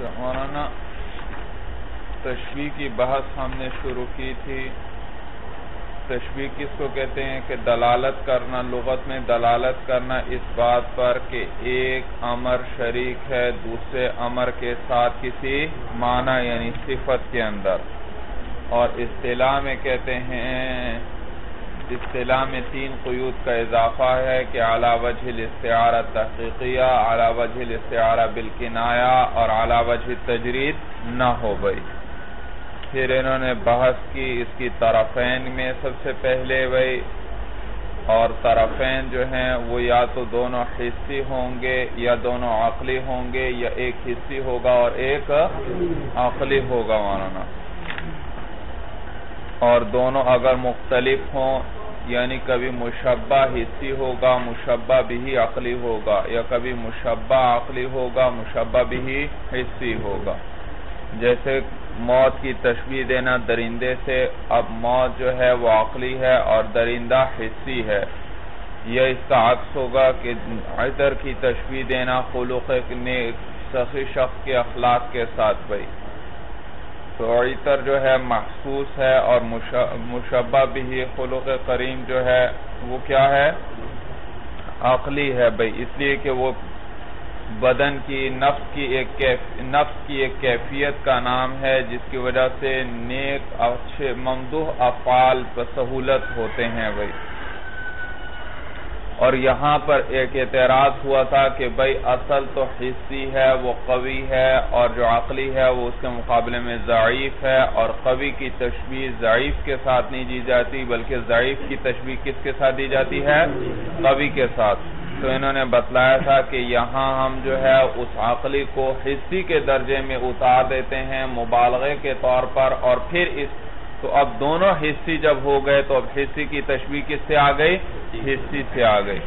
مولانا تشبیح کی بحث ہم نے شروع کی تھی۔ تشبیح کس کو کہتے ہیں کہ دلالت کرنا، لغت میں دلالت کرنا اس بات پر کہ ایک امر شریک ہے، دوسرے امر کے ساتھ کسی معنی یعنی صفت کے اندر۔ اور اصطلاح میں کہتے ہیں اصطلاح میں تین قیود کا اضافہ ہے کہ علا وجہ الاستعارہ تحقیقیہ علا وجہ الاستعارہ بالکنایا اور علا وجہ تجرید نہ ہو گئی پھر انہوں نے بحث کی اس کی طرفین میں سب سے پہلے بھائی اور طرفین جو ہیں وہ یا تو دونوں حصی ہوں گے یا دونوں عقلی ہوں گے، یا ایک حصی ہوگا اور ایک عقلی ہوگا مولانا اور دونوں اگر مختلف ہوں یعنی کبھی مشبہ حصی ہوگا، مشبہ بھی عقلی ہوگا، یا کبھی مشبہ عقلی ہوگا، مشبہ بھی حصی ہوگا۔ جیسے موت کی تشبیح دینا درندے سے، اب موت جو ہے وہ عقلی ہے اور درندہ حصی ہے۔ یہ اس کا عکس ہوگا کہ عطر کی تشبیح دینا خلوق سخی شخص کے اخلاق کے ساتھ بھائی۔ تو عطر جو ہے محسوس ہے اور مشبہ بھی خلق کریم جو ہے وہ کیا ہے؟ عقلی ہے بھائی، اس لیے کہ وہ بدن کی، نفس کی ایک نفس کی ایک کیفیت کا نام ہے، جس کی وجہ سے نیک، اچھے، ممدوح افعال سہولت ہوتے ہیں بھائی۔ اور یہاں پر ایک اعتراض ہوا تھا کہ بھائی اصل تو حصی ہے، وہ قوی ہے اور جو عقلی ہے وہ اس کے مقابلے میں ضعیف ہے اور قوی کی تشبیح ضعیف کے ساتھ نہیں دی جاتی، بلکہ ضعیف کی تشبیح کس کے ساتھ دی جاتی ہے؟ قوی کے ساتھ۔ تو انہوں نے بتلایا تھا کہ یہاں ہم جو ہے اس عقلی کو حصی کے درجے میں اتار دیتے ہیں، مبالغے کے طور پر اور پھر اس تو اب دونوں حصی جب ہو گئے تو اب حصی کی تشبیح کس سے آ گئی؟ حصی سے آ گئی۔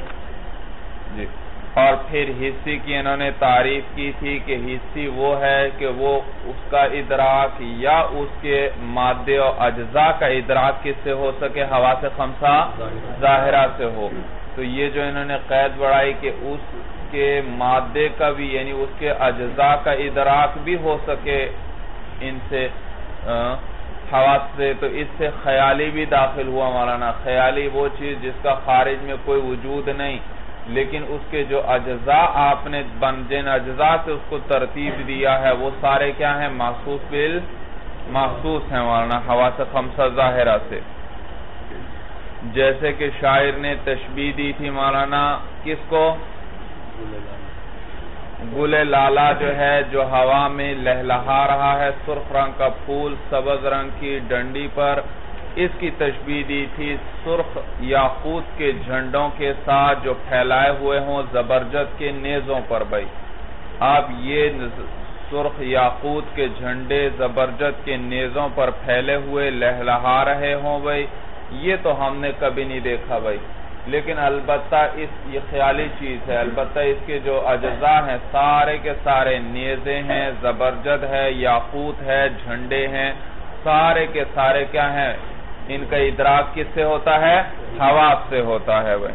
جی۔ اور پھر حصی کی انہوں نے تعریف کی تھی کہ حصی وہ ہے کہ وہ اس کا ادراک یا اس کے مادے اور اجزاء کا ادراک کس سے ہو سکے؟ ہوا سے خمسہ ظاہرہ سے ہو۔ تو یہ جو انہوں نے قید بڑھائی کہ اس کے مادے کا بھی یعنی اس کے اجزاء کا ادراک بھی ہو سکے ان سے حواس سے، تو اس سے خیالی بھی داخل ہوا مولانا۔ خیالی وہ چیز جس کا خارج میں کوئی وجود نہیں، لیکن اس کے جو اجزاء آپ نے جن اجزاء سے اس کو ترتیب دیا ہے، وہ سارے کیا ہیں؟ محسوس بل، محسوس ہیں مولانا ہوا سے خمسہ ظاہرہ سے۔ جیسے کہ شاعر نے تشبیح دی تھی مولانا، کس کو؟ گل لالا جو ہے، جو ہوا میں لہلہا رہا ہے، سرخ رنگ کا پھول، سبز رنگ کی ڈنڈی پر اس کی تشبیح دی تھی سرخ یاقوت کے جھنڈوں کے ساتھ جو پھیلائے ہوئے ہوں زبرجت کے نیزوں پر بھائی۔ اب یہ سرخ یاقوت کے جھنڈے زبرجت کے نیزوں پر پھیلے ہوئے لہلہا رہے ہوں بھائی۔ یہ تو ہم نے کبھی نہیں دیکھا بھائی۔ لیکن البتہ اس یہ خیالی چیز ہے، البتہ اس کے جو اجزاء ہیں، سارے کے سارے نیزے ہیں، زبرجد ہے، یاقوت ہے، جھنڈے ہیں، سارے کے سارے کیا ہیں؟ ان کا ادراک کس سے ہوتا ہے؟ حواس سے ہوتا ہے وہ۔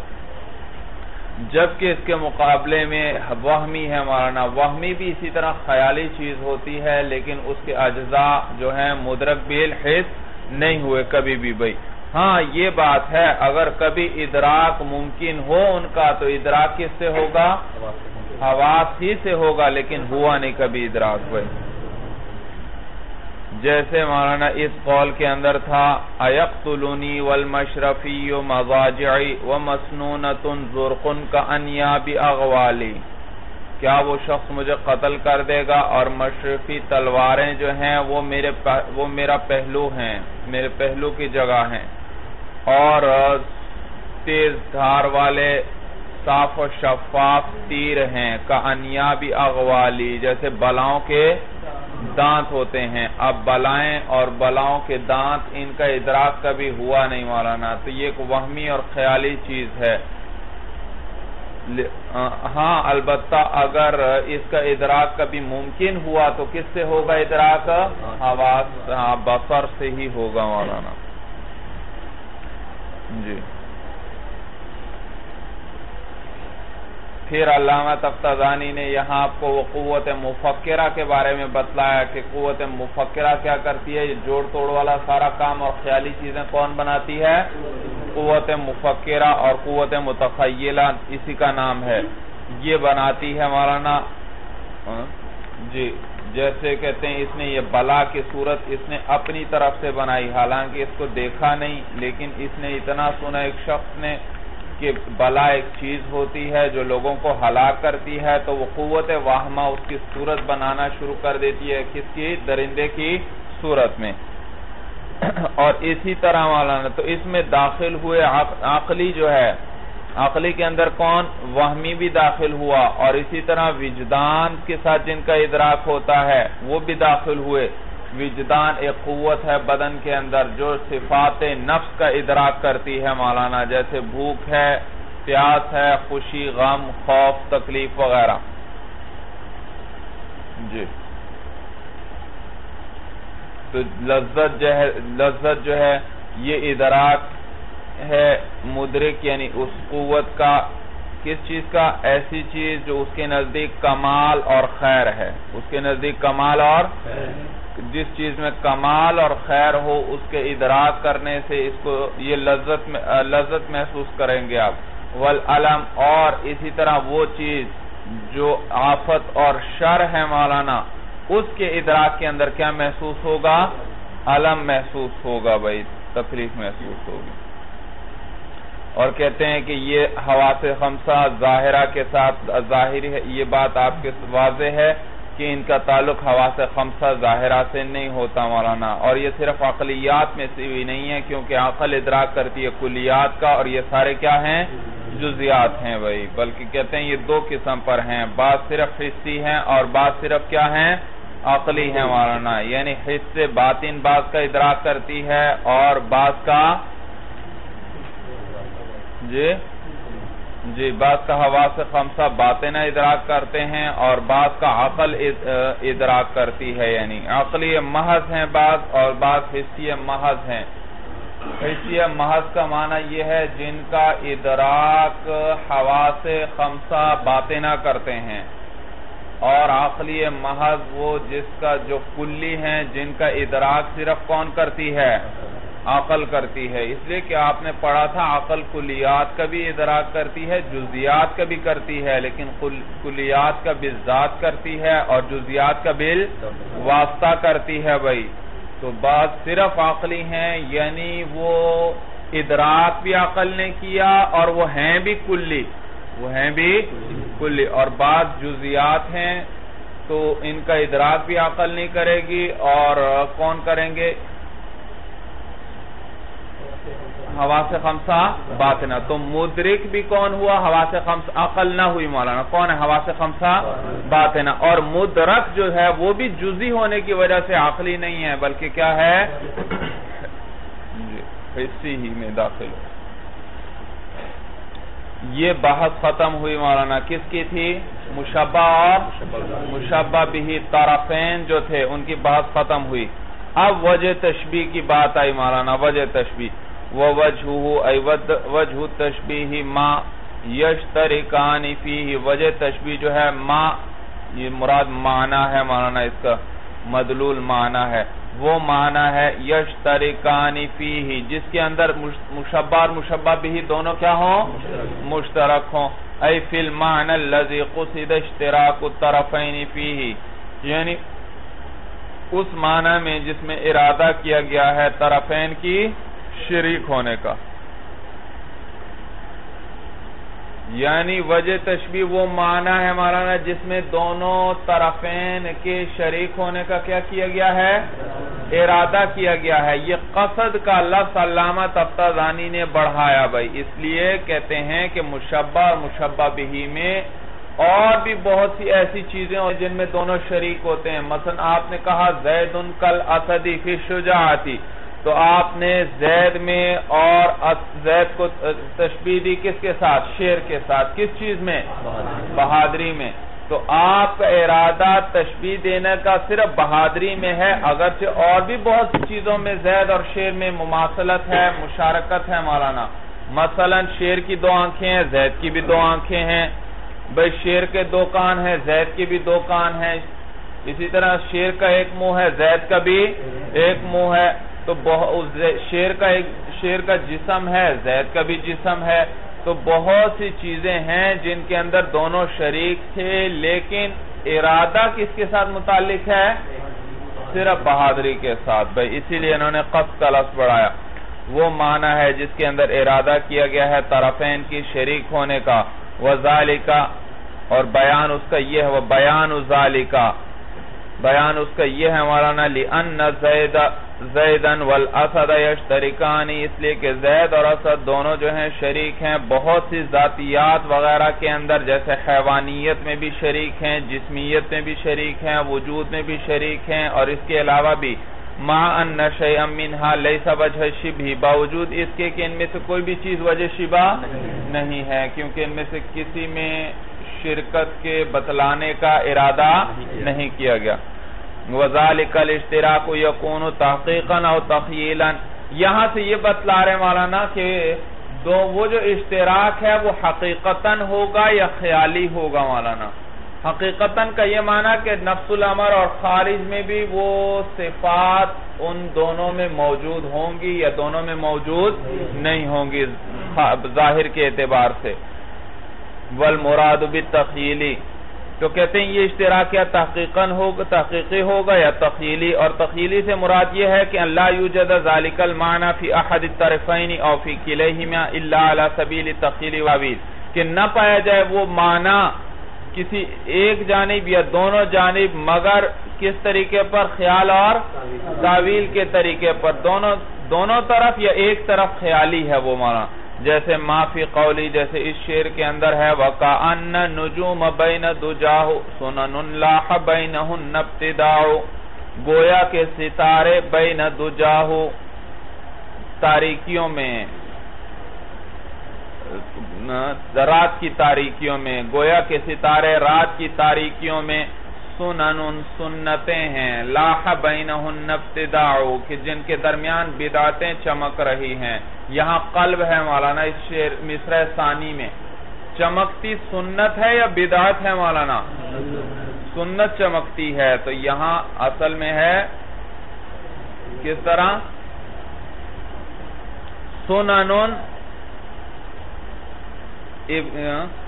جبکہ اس کے مقابلے میں وہمی ہے مولانا، وہمی بھی اسی طرح خیالی چیز ہوتی ہے، لیکن اس کے اجزاء جو ہیں، مدرک بیل حص نہیں ہوئے کبھی بھی بھائی۔ ہاں یہ بات ہے، اگر کبھی ادراک ممکن ہو ان کا، تو ادراک کس سے ہوگا؟ حواس ہی سے ہوگا، لیکن ہوا نہیں کبھی ادراک ہوئے۔ جیسے مولانا اس قول کے اندر تھا، ایقتلونی والمشرفی مضاجعی ومسنونت زرقن کا انیابی اغوالی۔ کیا وہ شخص مجھے قتل کر دے گا؟ اور مشرفی تلواریں جو ہیں، وہ میرے وہ میرا پہلو ہیں، میرے پہلو کی جگہ ہیں۔ اور تیز دھار والے صاف و شفاف تیر ہیں کا انیابی اغوالی، جیسے بلاؤں کے دانت ہوتے ہیں۔ اب بلائیں اور بلاؤں کے دانت ان کا ادراک کبھی ہوا نہیں مولانا، تو یہ ایک وہمی اور خیالی چیز ہے۔ ہاں البتہ اگر اس کا ادراک کبھی ممکن ہوا تو کس سے ہوگا ادراک؟ حواس ہاں، سے ہی ہوگا مولانا۔ جی۔ پھر علامہ تفتازانی نے یہاں آپ کو وہ قوت مفکرہ کے بارے میں بتلایا کہ قوت مفکرہ کیا کرتی ہے، یہ جوڑ توڑ والا سارا کام اور خیالی چیزیں کون بناتی ہے؟ قوت مفکرہ اور قوت متخیلہ، اسی کا نام ہے۔ یہ بناتی ہے مولانا۔ ہاں۔ جی۔ جیسے کہتے ہیں اس نے یہ بلا کی صورت اس نے اپنی طرف سے بنائی، حالانکہ اس کو دیکھا نہیں، لیکن اس نے اتنا سنا، ایک شخص نے کہ بلا ایک چیز ہوتی ہے جو لوگوں کو ہلاک کرتی ہے، تو وہ قوت واہمہ اس کی صورت بنانا شروع کر دیتی ہے، کس کی؟ درندے کی صورت میں۔ اور اسی طرح مولانا، تو اس میں داخل ہوئے عقلی جو ہے عقلی کے اندر کون؟ وہمی بھی داخل ہوا اور اسی طرح وجدان کے ساتھ جن کا ادراک ہوتا ہے، وہ بھی داخل ہوئے۔ وجدان ایک قوت ہے بدن کے اندر جو صفات نفس کا ادراک کرتی ہے مولانا، جیسے بھوک ہے، پیاس ہے، خوشی، غم، خوف، تکلیف وغیرہ۔ جی۔ تو لذت جو ہے، لذت جو ہے، یہ ادراک ہے مدرک یعنی اس قوت کا کس چیز کا؟ ایسی چیز جو اس کے نزدیک کمال اور خیر ہے۔ اس کے نزدیک کمال اور جس چیز میں کمال اور خیر ہو اس کے ادراک کرنے سے اس کو یہ لذت لذت محسوس کریں گے آپ۔ والعلم اور اسی طرح وہ چیز جو آفت اور شر ہے مولانا اس کے ادراک کے اندر کیا محسوس ہوگا؟ علم محسوس ہوگا بھائی تکلیف محسوس ہوگی۔ اور کہتے ہیں کہ یہ حواس خمسہ ظاہرہ کے ساتھ ظاہری ہے، یہ بات آپ کے واضح ہے کہ ان کا تعلق حواس خمسہ ظاہرہ سے نہیں ہوتا مولانا، اور یہ صرف عقلیات میں سے بھی نہیں ہے، کیونکہ عقل ادراک کرتی ہے کلیات کا، اور یہ سارے کیا ہیں؟ جزیات ہیں بھائی، بلکہ کہتے ہیں یہ دو قسم پر ہیں بعض صرف حصی ہیں اور بعض صرف کیا ہیں؟ عقلی ہیں مولانا یعنی حص باطن بعض کا ادراک کرتی ہے اور بعض کا جی؟ جی بعض کا حواس خمسہ باطنہ ادراک کرتے ہیں اور بعض کا عقل ادراک کرتی ہے یعنی عقلی محض ہیں بعض اور بعض حصی محض ہیں۔ حصی محض کا معنی یہ ہے جن کا ادراک حواس خمسہ باطنہ کرتے ہیں۔ اور عقلی محض وہ جس کا جو کلی ہیں، جن کا ادراک صرف کون کرتی ہے؟ عقل کرتی ہے۔ اس لیے کہ آپ نے پڑھا تھا، عقل کلیات کا بھی ادراک کرتی ہے جزیات کا بھی کرتی ہے، لیکن کلیات کا بالذات کرتی ہے اور جزیات کا بل واسطہ کرتی ہے بھائی۔ تو بات صرف عقلی ہیں یعنی وہ ادراک بھی عقل نے کیا اور وہ ہیں بھی کلی۔ وہ ہیں بھی کلی۔ اور بعض جزیات ہیں، تو ان کا ادراک بھی عقل نہیں کرے گی اور کون کریں گے؟ حواس خمسہ باطنہ تو مدرک بھی کون ہوا؟ حواس خمسہ عقل نہ ہوئی مولانا۔ کون ہے حواس خمسہ؟ باطنہ اور مدرک جو ہے وہ بھی جزی ہونے کی وجہ سے عقلی نہیں ہے، بلکہ کیا ہے؟ جی، حصی ہی میں داخل ہو۔ یہ بحث ختم ہوئی مولانا۔ کس کی تھی؟ مشبہ۔ اور مشبہ بھی طرفین جو تھے، ان کی بحث ختم ہوئی۔ اب وجہ تشبیح کی بات آئی مولانا۔ وجہ تشبیح وَوَجْهُ وَجْهُ تَشْبِيهِ مَا يَشْتَرِكَانِ فِيهِ وجہ تشبیح جو ہے ما، یہ مراد معنی ہے، معنی اس کا مدلول معنی ہے۔ وہ معنی ہے یشترکانی فیہی جس کے اندر مشبہ اور مشبہ بھی دونوں کیا ہوں؟ مشترک ہوں۔ ای فی المعنی اللذی قصد اشتراک الطرفین فیہی یعنی اس معنی میں جس میں ارادہ کیا گیا ہے طرفین کی شریک ہونے کا۔ یعنی وجہ تشبیح وہ معنی ہے مولانا جس میں دونوں طرفین کے شریک ہونے کا کیا کیا گیا ہے؟ ارادہ کیا گیا ہے۔ یہ قصد کا لفظ علامہ تفتازانی نے بڑھایا بھائی۔ اس لیے کہتے ہیں کہ مشبہ اور مشبہ بہی میں اور بھی بہت سی ایسی چیزیں جن میں دونوں شریک ہوتے ہیں۔ مثلا آپ نے کہا زید کل اسدی فی شجاعتی۔ تو آپ نے زید میں اور زید کو تشبیح دی کس کے ساتھ؟ شیر کے ساتھ. کس چیز میں؟ بہادری. میں. تو آپ کا ارادہ تشبیح دینے کا صرف بہادری میں ہے اگرچہ اور بھی بہت سی چیزوں میں زید اور شیر میں مماثلت ہے مشارکت ہے مولانا. مثلا شیر کی دو آنکھیں ہیں زید کی بھی دو آنکھیں ہیں. بھئی شیر کے دو کان ہیں زید کی بھی دو کان ہیں. اسی طرح شیر کا ایک منہ ہے زید کا بھی ایک منہ ہے. تو شیر کا ایک شیر کا جسم ہے، زید کا بھی جسم ہے۔ تو بہت سی چیزیں ہیں جن کے اندر دونوں شریک تھے، لیکن ارادہ کس کے ساتھ متعلق ہے؟ صرف بہادری کے ساتھ۔ بھائی، اسی لیے انہوں نے قصد کا لفظ بڑھایا۔ وہ معنی ہے جس کے اندر ارادہ کیا گیا ہے، طرفین کی شریک ہونے کا۔ وَذَالِكَ اور بیان اس کا یہ ہے وہ بیان ذالکا بیان اس کا یہ ہے مولانا لِأَنَّ زَيْدَ زیدن والاسد یشترکانی اس لیے کہ زید اور اسد دونوں جو ہیں شریک ہیں، بہت سی ذاتیات وغیرہ کے اندر، جیسے حیوانیت میں بھی شریک ہیں، جسمیت میں بھی شریک ہیں، وجود میں بھی شریک ہیں، اور اس کے علاوہ بھی، ما ان شیئا منہا لیسا وجہ شبہی باوجود اس کے کہ ان میں سے کوئی بھی چیز وجہ شبہ نہیں ہے، کیونکہ ان میں سے کسی میں شرکت کے بتلانے کا ارادہ نہیں کیا گیا۔ وَذَلِكَ الْإِشْتِرَاكُ يَكُونُ تَحْقِيقًا او تَخْيِيلًا یہاں سے یہ بتلا رہے مولانا کہ دو وہ جو اشتراک ہے وہ حقیقتاً ہوگا یا خیالی ہوگا مولانا؟ حقیقتاً کا یہ معنی کہ نفس العمر اور خارج میں بھی وہ صفات ان دونوں میں موجود ہوں گی یا دونوں میں موجود نہیں ہوں گی ظاہر کے اعتبار سے. وَالْمُرَادُ بِالتَّخْيِلِ تو کہتے ہیں یہ اشتراک یا تحقیقاً ہوگا تحقیقی ہوگا یا تخیلی؟ اور تخیلی سے مراد یہ ہے کہ اللہ یوجد ذالک المعنی فی احد الطرفین او فی کلیہما الا علی سبیل تخیلی وابید کہ نہ پایا جائے وہ معنی کسی ایک جانب یا دونوں جانب، مگر کس طریقے پر؟ خیال اور تعویل کے طریقے پر۔ دونوں دونوں طرف یا ایک طرف خیالی ہے وہ معنی۔ جیسے معافی قولی جیسے اس شیر کے اندر ہے وَقَعَنَّ نُجُومَ بَيْنَ دُجَاهُ سُنَنُ لَاحَ بَيْنَهُنَّ ابْتِدَاعُ گویا کے ستارے بین دجاہو تاریکیوں میں، رات کی تاریکیوں میں، گویا کے ستارے رات کی تاریکیوں میں سنن سنتیں ہیں۔ لاح بینہن ابتداعو کہ جن کے درمیان بدعتیں چمک رہی ہیں۔ یہاں قلب ہے مولانا، اس شیر مصر ثانی میں۔ چمکتی سنت ہے یا بدعت ہے مولانا؟ سنت چمکتی ہے۔ تو یہاں اصل میں ہے کس طرح؟ سنن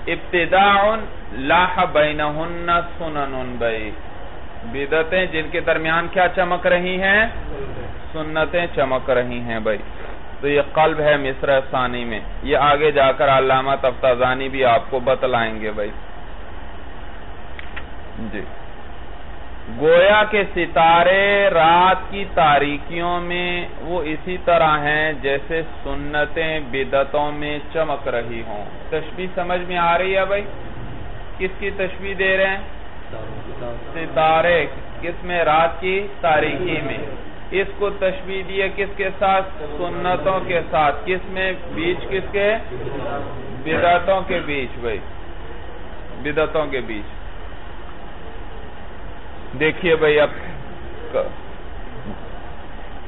ابتداع لاح بینہن سنن بئی بدتیں جن کے درمیان کیا چمک رہی ہیں؟ سنتیں چمک رہی ہیں بھائی۔ تو یہ قلب ہے مصر ثانی میں۔ یہ آگے جا کر علامہ تفتازانی بھی آپ کو بتلائیں گے بھائی۔ جی۔ گویا کے ستارے رات کی تاریکیوں میں وہ اسی طرح ہیں جیسے سنتیں بدتوں میں چمک رہی ہوں۔ تشبیح سمجھ میں آ رہی ہے بھائی؟ کس کی تشبیح دے رہے ہیں؟ ستارے۔ کس میں؟ رات کی تاریکی میں۔ اس کو تشبیح دیے کس کے ساتھ؟ سنتوں کے ساتھ۔ کس میں بیچ کس کے؟ بدعتوں کے بیچ، بھائی۔ بدعتوں کے بیچ۔ دیکھیے بھائی، اب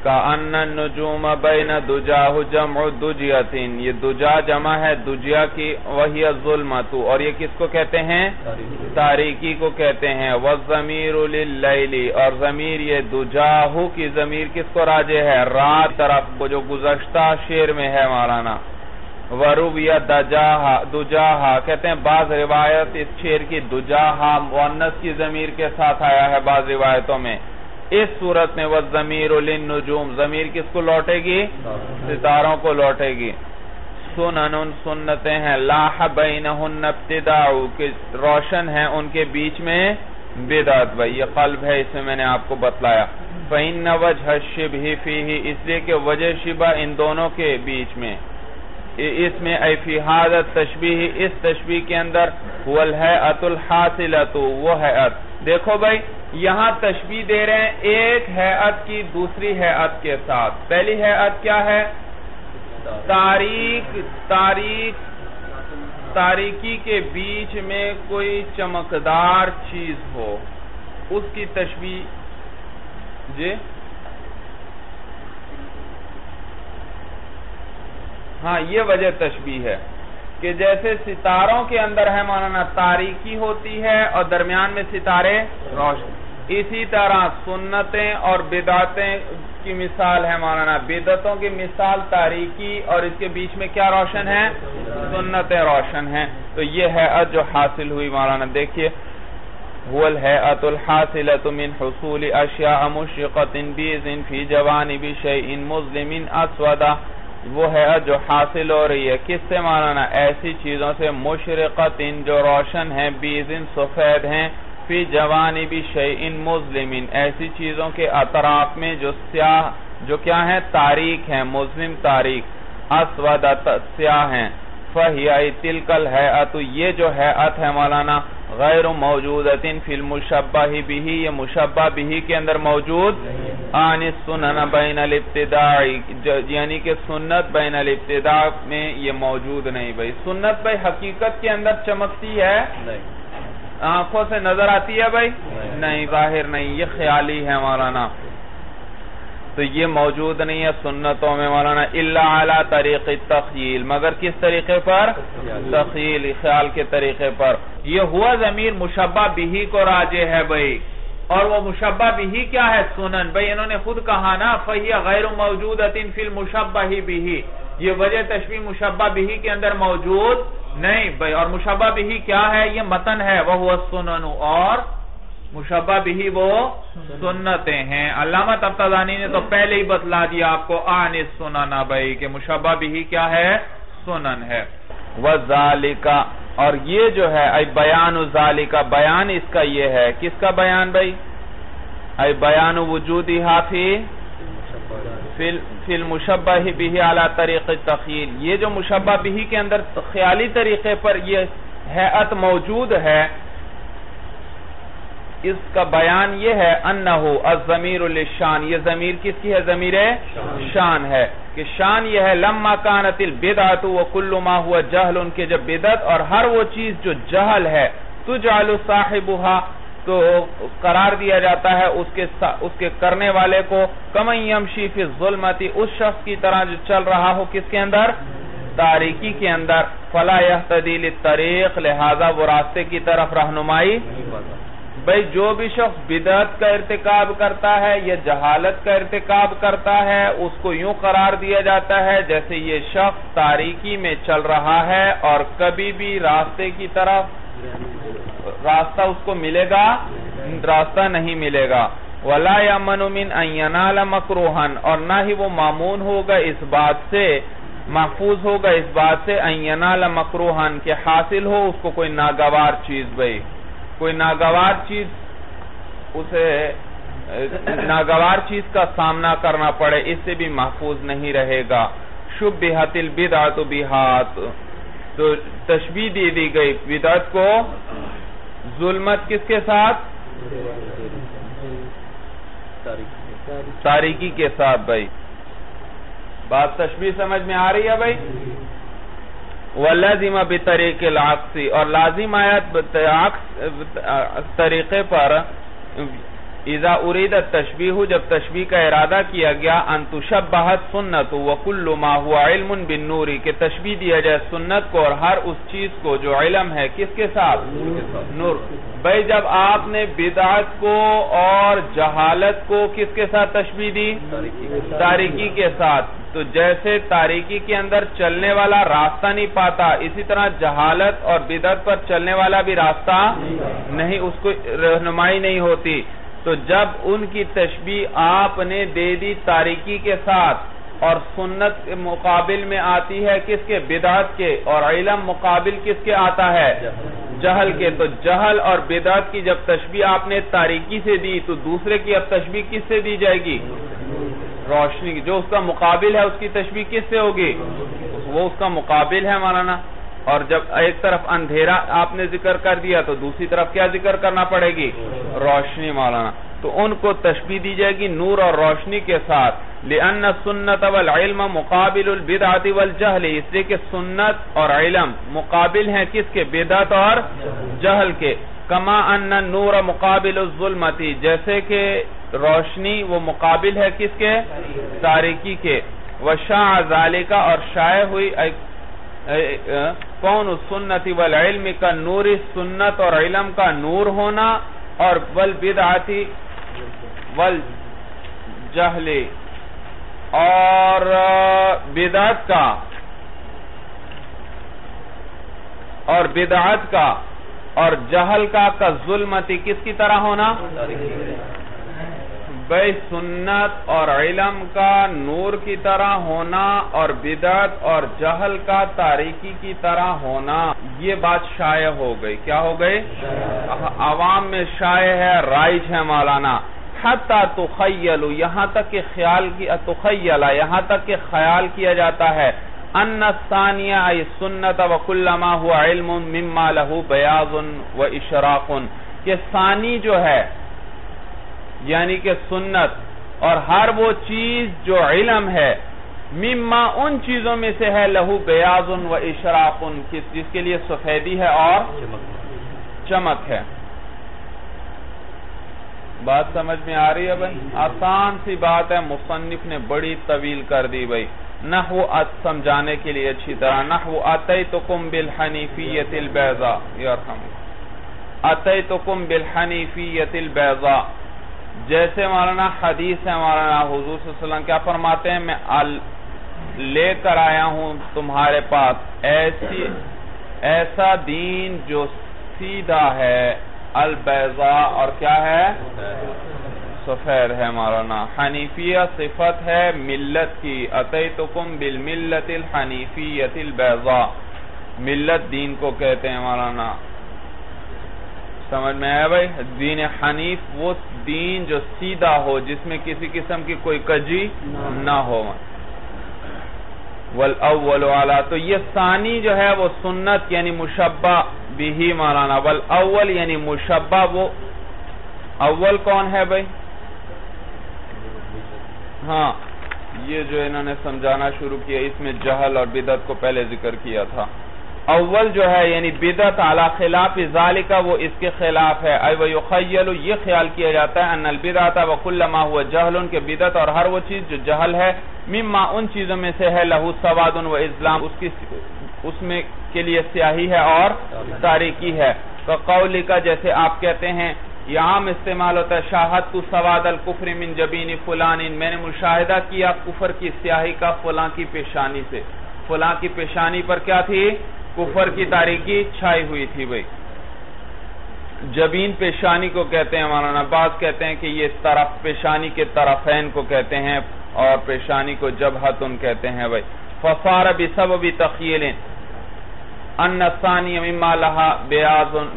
النُّجُومَ بَيْنَ دُجَاهُ جَمْعُ یہ دجا جمع ہے دجیا کی وہی الظلمتو اور یہ کس کو کہتے ہیں؟ تاریکی کو کہتے ہیں وَالزَّمِيرُ لِلَّيْلِ اور ضمیر یہ دجاہو کی ضمیر کس کو راجے ہے؟ رات طرف کو جو گزشتہ شیر میں ہے مولانا۔ وَرُبْيَ دُجَاہا کہتے ہیں بعض روایت اس شیر کی دجاہا مونس کی ضمیر کے ساتھ آیا ہے بعض روایتوں میں۔ اس صورت میں وہ ضمیر للنجوم ضمیر کس کو لوٹے گی؟ ستاروں کو لوٹے گی۔ سنن سنتیں ہیں، لاح بینہن ابتداؤ، کہ روشن ہیں ان کے بیچ میں بدعت۔ بھائی، یہ قلب ہے، اس میں میں نے آپ کو بتلایا۔ فَإِنَّ وَجْهَ الشِّبْهِ فِيهِ، اس لیے کہ وجہ شبہ ان دونوں کے بیچ میں۔ اس میں اے فی حادت تشبیح اس تشبیح کے اندر وَالْحَيْعَةُ الْحَاصِلَةُ، وہ حیعت دیکھو بھائی یہاں تشبیح دے رہے ہیں، ایک حیعت کی دوسری حیعت کے ساتھ۔ پہلی حیعت کیا ہے؟ تاریخ تاریخ تاریکی کے بیچ میں کوئی چمکدار چیز ہو۔ اس کی تشبیح جی؟ ہاں یہ وجہ تشبیح ہے۔ کہ جیسے ستاروں کے اندر ہے مولانا، تاریکی ہوتی ہے اور درمیان میں ستارے روشن۔ اسی طرح سنتیں اور بدعتیں کی مثال ہے مولانا۔ بدعتوں کی مثال تاریکی اور اس کے بیچ میں کیا روشن ہے؟ سنتیں روشن ہیں۔ تو یہ ہے جو حاصل ہوئی مولانا۔ دیکھیے هو الهيئة الحاصلة من حصول أشياء مشرقة بيز في جوانب شيء مظلم وہ ہے جو حاصل ہو رہی ہے۔ کس سے مانا ایسی چیزوں سے۔ مشرقت ان جو روشن ہیں، بیزن سفید ہیں۔ فی جوانی بھی شعین مظلم ایسی چیزوں کے اطراف میں جو سیاہ، جو کیا ہیں؟ تاریخ ہیں، مظلم تاریخ اسود سیاہ ہیں۔ فہیائی تلکل ہے تو یہ جو ہے ات ہے مولانا غیر موجود فی المشبہ بھی یہ مشبہ بھی کے اندر موجود آن سنن بین الابتداعی یعنی کہ سنت بین الابتداع میں یہ موجود نہیں بھئی سنت بھئی حقیقت کے اندر چمکتی ہے؟ آنکھوں سے نظر آتی ہے بھئی نہیں ظاہر نہیں یہ خیالی ہے مولانا۔ تو یہ موجود نہیں ہے سنتوں میں مولانا اللہ اعلیٰ طریق تخیل مگر کس طریقے پر؟ تخیل، خیال کے طریقے پر۔ یہ ہوا ضمیر مشبہ بھی کو راجے ہے بھئی اور وہ مشبہ بھی کیا ہے؟ سنن۔ بھئی انہوں نے خود کہا نا فہیہ غیر موجود فی المشبہ بھی یہ وجہ تشبیح مشبہ بھی کے اندر موجود نہیں۔ بھئی اور مشبہ بھی کیا ہے؟ یہ متن ہے۔ وہ ہوا سنن اور مشبہ بھی وہ سنتیں ہیں۔ علامہ تفتازانی نے تو پہلے ہی بتلا دیا آپ کو، آن سننا بھائی، کہ مشبہ بھی کیا ہے؟ سنن ہے۔ وَذَالِكَ اور یہ جو ہے، اے بیان ذالکا بیان اس کا یہ ہے۔ کس کا بیان بھائی؟ اے بیان وجودی حافی فی المشبہ بھی علی طریق تخیل۔ یہ جو مشبہ بھی کے اندر خیالی طریقے پر یہ حیعت موجود ہے اس کا بیان یہ ہے انہو الزمیر للشان، یہ ضمیر کس کی ہے؟ ضمیر شان ہے۔ کہ شان یہ ہے، لما کانت البدعت وکل ما ہوا جہل، ان کے جب بدعت اور ہر وہ چیز جو جہل ہے، تجعل صاحبها تو قرار دیا جاتا ہے اس کے اس کے کرنے والے کو۔ کم یمشی فی الظلمتی، اس شخص کی طرح جو چل رہا ہو، کس کے اندر؟ تاریکی کے اندر۔ فلا یحتدی للطریق، لہذا وہ راستے کی طرف رہنمائی بھئی جو بھی شخص بدعت کا ارتکاب کرتا ہے یا جہالت کا ارتکاب کرتا ہے، اس کو یوں قرار دیا جاتا ہے جیسے یہ شخص تاریکی میں چل رہا ہے اور کبھی بھی راستے کی طرف راستہ اس کو ملے گا؟ راستہ نہیں ملے گا۔ ولا یا منومن اینال مکروہن اور نہ ہی وہ معمون ہوگا اس بات سے، محفوظ ہوگا اس بات سے اینال مکروہن کہ حاصل ہو، اس کو کوئی ناگوار چیز بھئی کوئی ناگوار چیز، اسے، ناگوار چیز کا سامنا کرنا پڑے، اس سے بھی محفوظ نہیں رہے گا۔ شب بحت البدعت بحات تو تشبیح دی دی گئی، بدعت کو ظلمت کس کے ساتھ؟ تاریکی کے ساتھ۔ بھائی۔ بات تشبیح سمجھ میں آ رہی ہے بھائی؟ وَلَّذِمَ بِطَرِيقِ الْعَقْسِ اور لازم آیت طریقے پر اذا ارید التشبیح جب تشبیح کا ارادہ کیا گیا، ان تشبہت سنت وکل ما ہوا علم بالنوری کہ تشبیح دیا جائے سنت کو اور ہر اس چیز کو جو علم ہے، کس کے ساتھ؟ نور. بھئی جب آپ نے بدعت کو اور جہالت کو کس کے ساتھ تشبیح دی؟ تاریکی کے ساتھ. تو جیسے تاریکی کے اندر چلنے والا راستہ نہیں پاتا، اسی طرح جہالت اور بدعت پر چلنے والا بھی راستہ نہیں، اس کو رہنمائی نہیں ہوتی. تو جب ان کی تشبیح آپ نے دے دی تاریکی کے ساتھ اور سنت مقابل میں آتی ہے، کس کے؟ بدعت کے۔ اور علم مقابل کس کے آتا ہے؟ جہل کے۔ تو جہل اور بدعت کی جب تشبیح آپ نے تاریکی سے دی، تو دوسرے کی اب تشبیح کس سے دی جائے گی؟ روشنی کی۔ جو اس کا مقابل ہے، اس کی تشبیح کس سے ہوگی؟ وہ اس کا مقابل ہے، مولانا۔ اور جب ایک طرف اندھیرا آپ نے ذکر کر دیا تو دوسری طرف کیا ذکر کرنا پڑے گی؟ روشنی مولانا۔ تو ان کو تشبیح دی جائے گی نور اور روشنی کے ساتھ۔ لِأَنَّ السُنَّةَ وَالْعِلْمَ مُقَابِلُ الْبِدْعَةِ وَالْجَهْلِ۔ اس لیے کہ سنت اور علم مقابل ہیں کس کے؟ بدعت اور جہل کے۔ کما ان نور مقابل الظلمتی جیسے کہ روشنی وہ مقابل ہے کس کے؟ تاریکی کے۔ وشاع ذالکہ اور شائع ہوئی کون سنت والعلم کا نور سنت اور علم کا نور ہونا اور والبدعتی والجہل اور بدعت کا اور بدعت کا اور جہل کا کا ظلمتی کس کی طرح ہونا؟ بے سنت اور علم کا نور کی طرح ہونا اور بدعت اور جہل کا تاریکی کی طرح ہونا، یہ بات شائع ہو گئی۔ کیا ہو گئی؟ عوام میں شائع ہے، رائج ہے مولانا۔ حتی تخیلو یہاں تک کہ خیال کی تخیلہ یہاں تک کہ خیال کیا جاتا ہے۔ ان الثانیہ، ای سنت وکل ما ہوا علم مما لہو بیاض و اشراق۔ کہ ثانی جو ہے یعنی کہ سنت اور ہر وہ چیز جو علم ہے مما ان چیزوں میں سے ہے لہو بیاض و اشراق جس کے لیے سفیدی ہے اور چمک ہے۔ بات سمجھ میں آ رہی ہے بھائی؟ آسان سی بات ہے مصنف نے بڑی طویل کر دی بھائی۔ نحو ات سمجھانے کے لیے اچھی طرح۔ نحو اتیتکم بالحنیفیت البیضا یرحم اتیتکم بالحنیفیت البیضا جیسے مولانا حدیث ہے مولانا حضور صلی اللہ علیہ وسلم، کیا فرماتے ہیں؟ میں لے کر آیا ہوں تمہارے پاس۔ ایسی ایسا دین جو سیدھا ہے البیضا اور کیا ہے؟ سفید ہے مولانا حنیفیہ صفت ہے ملت کی۔ اتیتکم بالملت الحنیفیت البیضا ملت دین کو کہتے ہیں مولانا سمجھ میں آیا بھائی؟ دین حنیف وہ دین جو سیدھا ہو، جس میں کسی قسم کی کوئی کجی نہ ہو۔ والاول والا تو یہ ثانی جو ہے وہ سنت یعنی مشبہ بھی مولانا والاول یعنی مشبہ، وہ اول کون ہے بھائی؟ ہاں یہ جو انہوں نے سمجھانا شروع کیا، اس میں جہل اور بدت کو پہلے ذکر کیا تھا۔ اول جو ہے یعنی بدت علی خلاف ذالکہ وہ اس کے خلاف ہے۔ ای ویخیل یہ خیال کیا جاتا ہے، ان البدعت وکل ما ہوا جہل کے بدت اور ہر وہ چیز جو جہل ہے، مما ان چیزوں میں سے ہے، لہو سواد و اسلام، اس کی اس میں کے لیے سیاہی ہے اور تاریکی ہے۔ تو کا جیسے آپ کہتے ہیں، یہ عام استعمال ہوتا ہے شاہد تو سواد الکفر من جبین فلان میں نے مشاہدہ کیا کفر کی سیاہی کا فلاں کی پیشانی سے۔ فلاں کی پیشانی پر کیا تھی؟ کفر کی تاریکی چھائی ہوئی تھی بھئی جبین پیشانی کو کہتے ہیں، مولانا بعض کہتے ہیں کہ یہ طرف، پیشانی کے طرفین کو کہتے ہیں اور پیشانی کو جبہتن کہتے ہیں بھئی فصار بسبب تخیل ان الثانی مما لها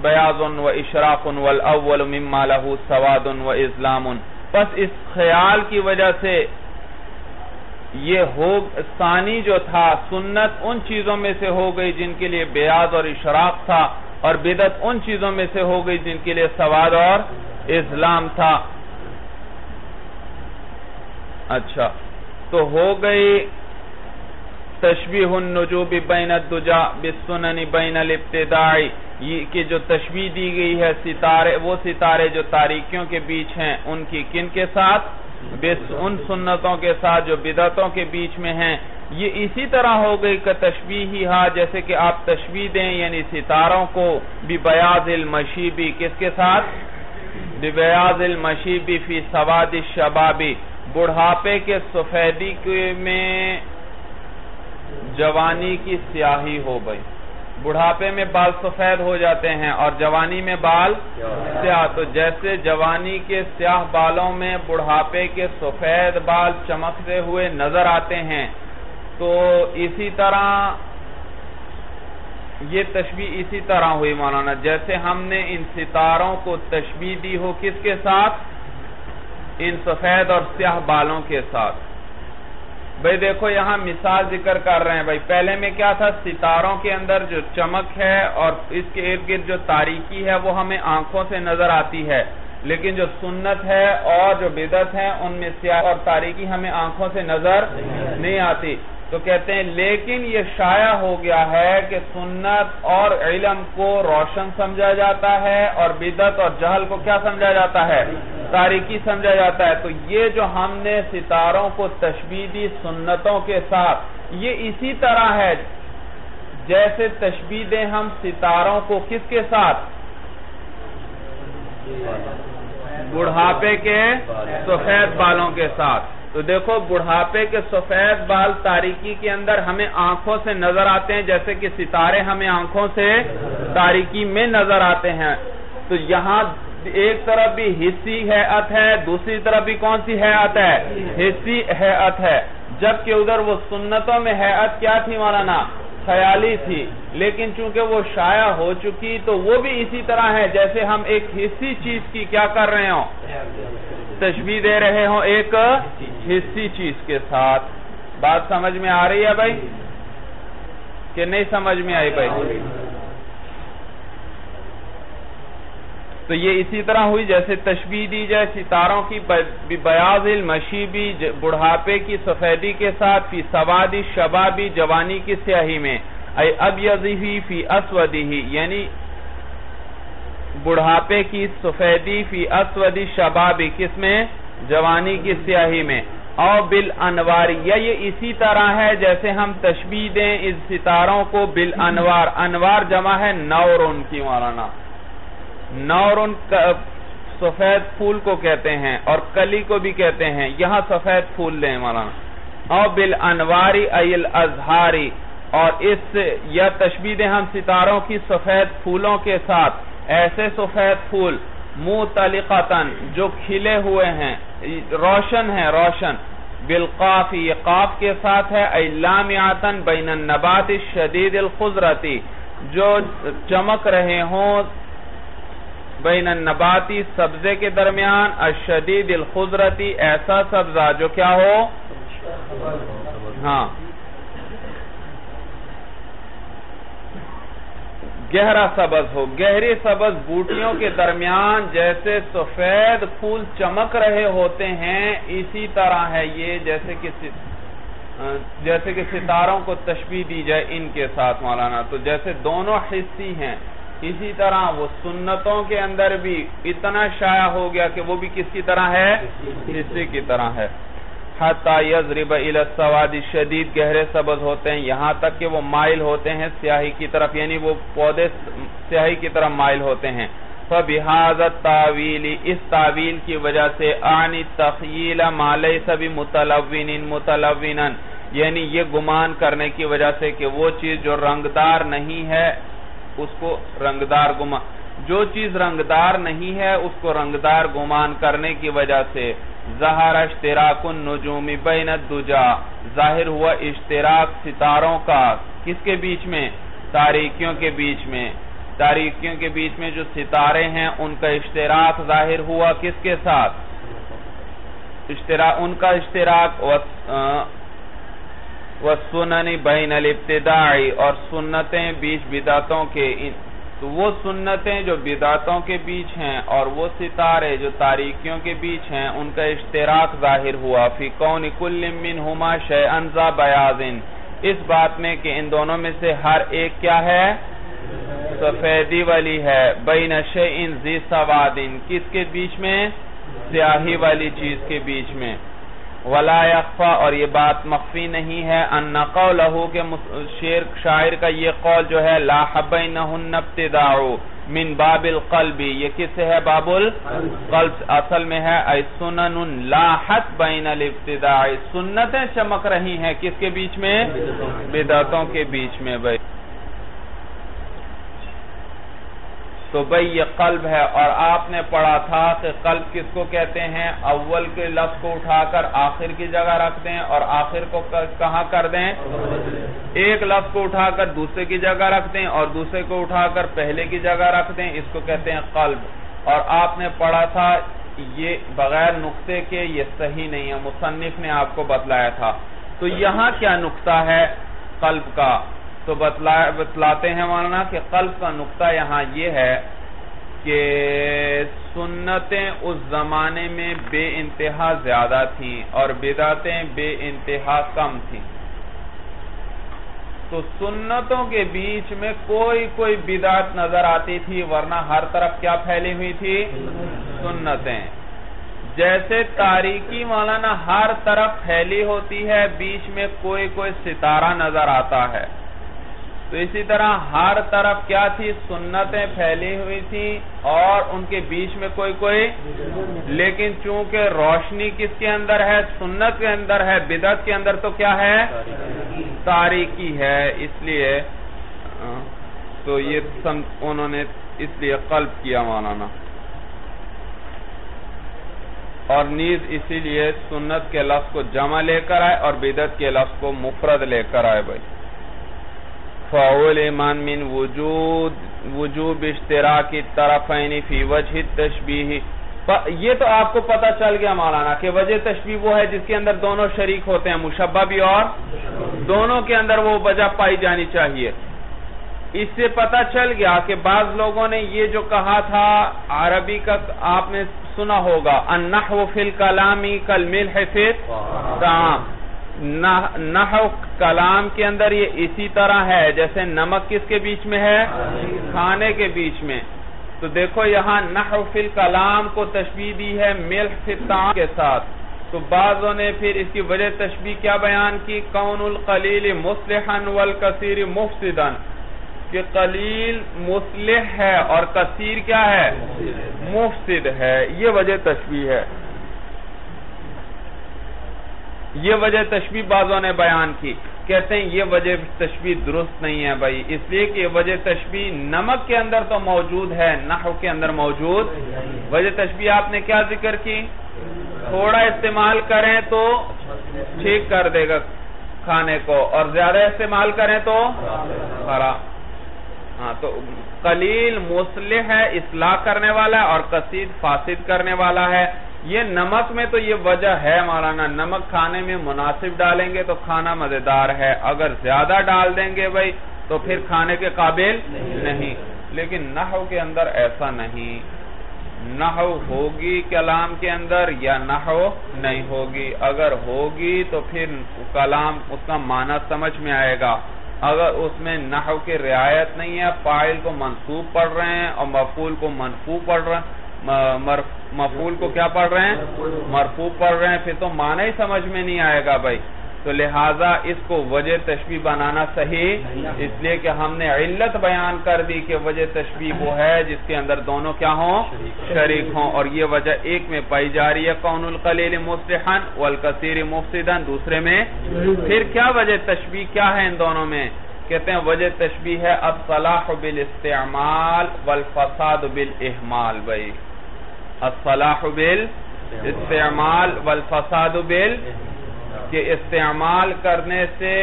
بیاض و اشراق والاول مما له سواد و اسلام۔ پس اس خیال کی وجہ سے یہ ہو ثانی جو تھا، سنت ان چیزوں میں سے ہو گئی جن کے لیے بیاض اور اشراق تھا اور بدت ان چیزوں میں سے ہو گئی جن کے لیے سواد اور اسلام تھا۔ اچھا تو ہو گئی تشبیح النجوب بین الدجا بالسنن بین الابتدائی۔ یہ کہ جو تشبیح دی گئی ہے، ستارے، وہ ستارے جو تاریکیوں کے بیچ ہیں، ان کی کن کے ساتھ؟ ان سنتوں کے ساتھ جو بدعتوں کے بیچ میں ہیں، یہ اسی طرح ہو گئی کہ تشبیح ہی ہاں جیسے کہ آپ تشبیح دیں یعنی ستاروں کو بھی بیاض المشیبی کس کے ساتھ؟ بیاض المشیبی فی سواد الشبابی بڑھاپے کے سفیدی میں جوانی کی سیاہی ہو گئی۔ بڑھاپے میں بال سفید ہو جاتے ہیں اور جوانی میں بال سیاہ۔ تو جیسے جوانی کے سیاہ بالوں میں بڑھاپے کے سفید بال چمکتے ہوئے نظر آتے ہیں تو اسی طرح یہ تشبیح اسی طرح ہوئی مولانا۔ جیسے ہم نے ان ستاروں کو تشبیح دی ہو کس کے ساتھ؟ ان سفید اور سیاہ بالوں کے ساتھ۔ بھئی دیکھو یہاں مثال ذکر کر رہے ہیں بھئی پہلے میں کیا تھا؟ ستاروں کے اندر جو چمک ہے اور اس کے ارد گرد جو تاریکی ہے وہ ہمیں آنکھوں سے نظر آتی ہے۔ لیکن جو سنت ہے اور جو بدت ہے، ان میں سیاہ اور تاریکی ہمیں آنکھوں سے نظر نہیں آتی۔ تو کہتے ہیں، لیکن یہ شائع ہو گیا ہے کہ سنت اور علم کو روشن سمجھا جاتا ہے اور بدت اور جہل کو کیا سمجھا جاتا ہے؟ تاریکی سمجھا جاتا ہے۔ تو یہ جو ہم نے ستاروں کو تشبیدی سنتوں کے ساتھ، یہ اسی طرح ہے جیسے تشبیح دیں ہم ستاروں کو کس کے ساتھ؟ بڑھاپے کے سفید بالوں کے ساتھ۔ تو دیکھو، بڑھاپے کے سفید بال تاریکی کے اندر ہمیں آنکھوں سے نظر آتے ہیں، جیسے کہ ستارے ہمیں آنکھوں سے تاریکی میں نظر آتے ہیں۔ تو یہاں ایک طرف بھی حصی حیعت ہے، دوسری طرف بھی کون سی حیعت ہے؟ حصی حیعت ہے۔ جبکہ ادھر وہ سنتوں میں حیعت کیا تھی مولانا؟ خیالی تھی، لیکن چونکہ وہ شائع ہو چکی تو وہ بھی اسی طرح ہے جیسے ہم ایک حصی چیز کی کیا کر رہے ہوں؟ تشبیح دے رہے ہوں ایک حصی چیز کے ساتھ۔ بات سمجھ میں آ رہی ہے بھائی؟ کہ نہیں سمجھ میں آئی بھائی؟ تو یہ اسی طرح ہوئی جیسے تشبیح دی جائے، ستاروں کی بیاض المشیبی بڑھاپے کی سفیدی کے ساتھ، فی سوادی، شبابی، جوانی کی سیاہی میں۔ اب یزی فی اسودی ہی یعنی بڑھاپے کی سفیدی، فی اسودی، شبابی، کس میں؟ جوانی کی سیاہی میں۔ او بالانوار یا یہ اسی طرح ہے جیسے ہم تشبیح دیں اس ستاروں کو بالانوار۔ انوار جمع ہے نورن کی مولانا۔ نورن سفید پھول کو کہتے ہیں اور کلی کو بھی کہتے ہیں۔ یہاں سفید پھول لیں مولانا۔ او بالانواری ایل ازہاری اور اس یا تشبیح ہم ستاروں کی سفید پھولوں کے ساتھ۔ ایسے سفید پھول متعلقتاً جو کھلے ہوئے ہیں۔ روشن ہیں، روشن۔ بالقاف یہ قاف کے ساتھ ہے۔ ایلامیاتن بین النبات شدید الخضرتی۔ جو چمک رہے ہوں بین النباتی سبزے کے درمیان الشدید الخضرتی ایسا سبزہ جو کیا ہو؟ ہاں۔ گہرا سبز ہو۔ گہری سبز بوٹیوں کے درمیان جیسے سفید پھول چمک رہے ہوتے ہیں، اسی طرح ہے یہ جیسے کہ جیسے کہ ستاروں کو تشبیح دی جائے ان کے ساتھ مولانا۔ تو جیسے دونوں حصی ہیں۔ اسی طرح وہ سنتوں کے اندر بھی اتنا شائع ہو گیا کہ وہ بھی کس کی طرح ہے؟ حصے کی طرح ہے۔ یضرب الى شدید گہرے سبز ہوتے ہیں، یہاں تک کہ وہ مائل ہوتے ہیں، سیاہی کی طرف یعنی وہ پودے سیاہی کی طرف مائل ہوتے ہیں۔ فَبِهَذَا التَّعْوِيلِ اس تعویل کی وجہ سے آنی تخییل ما لیس بمتلوین متلوینا یعنی یہ گمان کرنے کی وجہ سے کہ وہ چیز جو رنگدار نہیں ہے اس کو رنگدار گمان جو چیز رنگدار نہیں ہے، اس کو رنگدار گمان کرنے کی وجہ سے۔ ظہر اشتراک النجوم بین الدجا۔ ظاہر ہوا اشتراک ستاروں کا۔ کس کے بیچ میں؟ تاریکیوں کے بیچ میں۔ تاریکیوں کے بیچ میں جو ستارے ہیں، ان کا اشتراک ظاہر ہوا کس کے ساتھ؟ ان کا اشتراک۔ وَالسُّنَنِ بَيْنَ الْإِبْتِدَاعِ اور سنتیں بیچ بداتوں کے تو وہ سنتیں جو بداتوں کے بیچ ہیں اور وہ ستارے جو تاریکیوں کے بیچ ہیں، ان کا اشتراک ظاہر ہوا۔ فی کون کل منہما شیئن ذا اس بات میں کہ ان دونوں میں سے ہر ایک کیا ہے؟ سفیدی والی ہے۔ بین شیئن ذی سوادن۔ کس کے بیچ میں؟ سیاہی والی چیز کے بیچ میں۔ ولا یخفا، اور یہ بات مخفی نہیں ہے، ان قولہو کہ شیر شاعر کا یہ قول جو ہے، لا حبینہن ابتداعو من باب القلب، یہ کس سے ہے باب القلب؟ اصل میں ہے، ای سنن لاحت بین الابتداع، سنتیں چمک رہی ہیں، کس کے بیچ میں؟ بدعتوں کے بیچ میں، بھائی۔ تو بھئی یہ قلب ہے اور آپ نے پڑھا تھا کہ قلب کس کو کہتے ہیں؟ اول کے لفظ کو اٹھا کر آخر کی جگہ رکھ دیں اور آخر کو کہاں کر دیں؟ ایک لفظ کو اٹھا کر دوسرے کی جگہ رکھ دیں اور دوسرے کو اٹھا کر پہلے کی جگہ رکھ دیں، اس کو کہتے ہیں قلب۔ اور آپ نے پڑھا تھا یہ بغیر نقطے کے یہ صحیح نہیں ہے، مصنف نے آپ کو بتلایا تھا۔ تو یہاں کیا نقطہ ہے قلب کا؟ تو بتلاتے ہیں مولانا کہ قلب کا نقطہ یہاں یہ ہے کہ سنتیں اس زمانے میں بے انتہا زیادہ تھیں اور بدعتیں بے انتہا کم تھیں۔ تو سنتوں کے بیچ میں کوئی کوئی بدعت نظر آتی تھی ورنہ ہر طرف کیا پھیلی ہوئی تھی؟ سنتیں۔ جیسے تاریکی مولانا ہر طرف پھیلی ہوتی ہے، بیچ میں کوئی کوئی ستارہ نظر آتا ہے۔ تو اسی طرح ہر طرف کیا تھی؟ سنتیں پھیلی ہوئی تھی اور ان کے بیچ میں کوئی کوئی لیکن چونکہ روشنی کس کے اندر ہے؟ سنت کے اندر ہے۔ بدت کے اندر تو کیا ہے؟ تاریخی ہے۔ اس لیے تو یہ انہوں نے اس لیے قلب کیا مولانا۔ اور نیز اسی لیے سنت کے لفظ کو جمع لے کر آئے اور بدت کے لفظ کو مفرد لے کر آئے بھائی۔ فاول من وجود، وجوب اشتراکی طرفین فی وجہ تشبیح یہ تو آپ کو پتا چل گیا مولانا کہ وجہ تشبیح وہ ہے جس کے اندر دونوں شریک ہوتے ہیں، مشبہ بھی اور دونوں کے اندر وہ وجہ پائی جانی چاہیے۔ اس سے پتا چل گیا کہ بعض لوگوں نے یہ جو کہا تھا، عربی کا آپ نے سنا ہوگا، النحو فی الکلامی کالملح فی نحو کلام کے اندر یہ اسی طرح ہے، جیسے نمک کس کے بیچ میں ہے؟ کھانے کے بیچ میں۔ تو دیکھو یہاں نحو فی الکلام کو تشبیح دی ہے ملح فی الطعام کے ساتھ۔ تو بعضوں نے پھر اس کی وجہ تشبیح کیا بیان کی؟ کون القلیل مصلحا والکثیر مفسدا۔ کہ قلیل مصلح ہے اور کثیر کیا ہے؟ مفسد ہے۔ یہ وجہ تشبیح ہے۔ یہ وجہ تشبیح بعضوں نے بیان کی، کہتے ہیں یہ وجہ تشبیح درست نہیں ہے بھائی، اس لیے کہ یہ وجہ تشبیح نمک کے اندر تو موجود ہے، نحو کے اندر موجود۔ وجہ تشبیح آپ نے کیا ذکر کی؟ تھوڑا استعمال کریں تو ٹھیک کر دے گا کھانے کو، اور زیادہ استعمال کریں تو خراب ہاں تو قلیل مصلح ہے، اصلاح کرنے والا ہے، اور قصید فاسد کرنے والا ہے۔ یہ نمک میں تو یہ وجہ ہے مولانا، نمک کھانے میں مناسب ڈالیں گے تو کھانا مزیدار ہے، اگر زیادہ ڈال دیں گے بھائی تو پھر کھانے کے قابل نہیں۔ لیکن نحو کے اندر ایسا نہیں۔ نحو ہوگی کلام کے اندر یا نحو نہیں ہوگی۔ اگر ہوگی تو پھر کلام اس کا معنی سمجھ میں آئے گا۔ اگر اس میں نحو کی رعایت نہیں ہے فائل کو منصوب پڑھ رہے ہیں اور مفول کو منفو پڑھ رہے ہیں مفول کو کیا پڑھ رہے ہیں؟ مرفوع پڑھ رہے ہیں۔ پھر تو معنی ہی سمجھ میں نہیں آئے گا بھائی۔ تو لہٰذا اس کو وجہ تشبیح بنانا صحیح۔ اس لیے کہ ہم نے علت بیان کر دی کہ وجہ تشبیح وہ ہے جس کے اندر دونوں کیا ہوں؟ شریک ہوں۔ اور یہ وجہ ایک میں پائی جا رہی ہے قون القلیل مفتحن والکثیر مفسدن دوسرے میں پھر کیا وجہ تشبیح کیا ہے ان دونوں میں؟ کہتے ہیں وجہ تشبیح ہے الصلاح بالاستعمال والفساد بالاحمال بھائی۔ الصلاح بالاستعمال والفساد بالاحمال کہ استعمال کرنے سے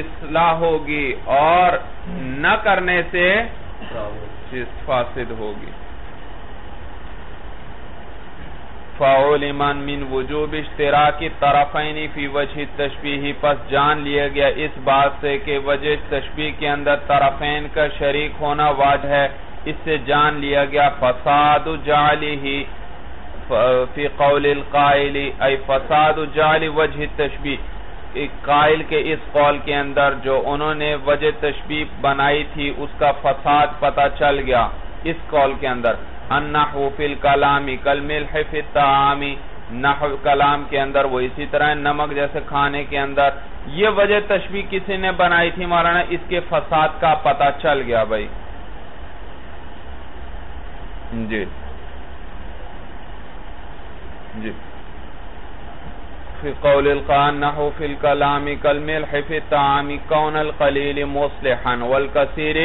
اصلاح ہوگی اور نہ کرنے سے فاسد ہوگی۔ فاول ایمان من وجوب اشتراکی طرفینی فی وجہ تشبیحی پس جان لیا گیا اس بات سے کہ وجہ تشبیح کے اندر طرفین کا شریک ہونا واجہ ہے۔ اس سے جان لیا گیا، فساد جعلی ہی فی قول القائل، ای فساد جعل وجہ تشبیح قائل کے اس قول کے اندر جو انہوں نے وجہ تشبیح بنائی تھی، اس کا فساد پتا چل گیا۔ اس قول کے اندر النحو فی الکلامی کالملح فی التعامی نحو کلام کے اندر، وہ اسی طرح نمک جیسے کھانے کے اندر۔ یہ وجہ تشبیح کسی نے بنائی تھی، مولانا، اس کے فساد کا پتا چل گیا بھائی۔ جی۔ جی۔ فی قول القان نحو فی الکلام کالملح فی التعامی کون القلیل مصلحا والکثیر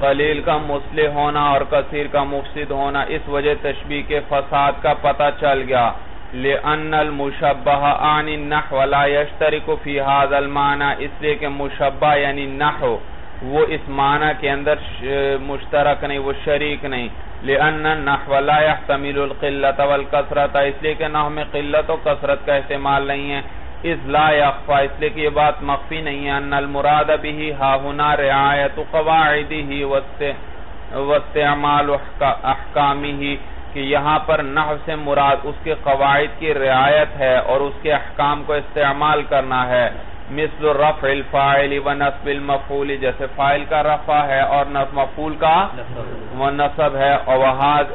قلیل کا مصلح ہونا اور کثیر کا مفسد ہونا اس وجہ تشبیح کے فساد کا پتہ چل گیا۔ لئن المشبہ آن النحو لا یشترک فی هذا المعنی، اس لیے کہ مشبہ یعنی نحو، وہ اس معنی کے اندر مشترک نہیں، وہ شریک نہیں۔ لأن النحو لا يحتمل القلة والكثرة اس لیے کہ نحو میں قلت و کثرت کا استعمال نہیں ہے۔ اس لا یخفا، اس لیے کہ یہ بات مخفی نہیں ہے۔ ان المراد به ہا ہنا رعایت قواعده واستعمال احکامه، کہ یہاں پر نحو سے مراد اس کے قواعد کی رعایت ہے اور اس کے احکام کو استعمال کرنا ہے۔ مثل رفع الفاعل و نصب المفعول جیسے فائل کا رفع ہے اور مفعول کا وہ نصب ہے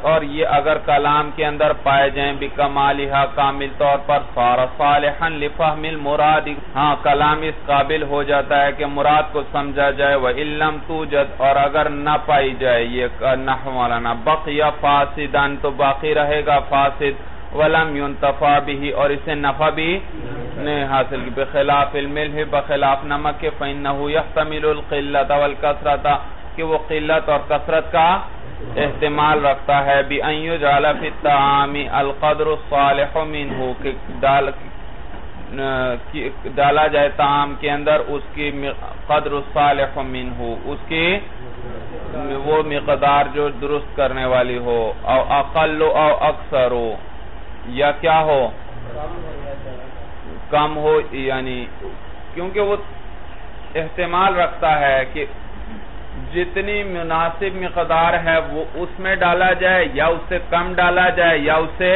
اور یہ اگر کلام کے اندر پائے جائیں بکمالہا کامل طور پر صار صالحا لفہم المراد۔ ہاں کلام اس قابل ہو جاتا ہے کہ مراد کو سمجھا جائے وَإِلَّمْ تُوجد۔ اور اگر نہ پائی جائے یہ نحو مولانا بقی فاسدان تو باقی رہے گا فاسد۔ ولم ينتفع به، اور اسے نفع بھی نہیں حاصل کی۔ بخلاف الملح بخلاف نمک کے فإنه يحتمل القلة والكسرة کہ وہ قلت اور کثرت کا احتمال رکھتا ہے۔ بِأَن يُجْعَلَ فِي الطَّعَامِ الْقَدْرُ الصَّالِحُ مِنْهُ کہ ڈالا جائے تعام کے اندر، اس کی قدر الصالح منه اس کی وہ مقدار جو درست کرنے والی ہو، او اقل او اکثر۔ ہو یا کیا ہو؟ کم ہو یعنی کیونکہ وہ احتمال رکھتا ہے کہ جتنی مناسب مقدار ہے وہ اس میں ڈالا جائے یا اس سے کم ڈالا جائے یا اس سے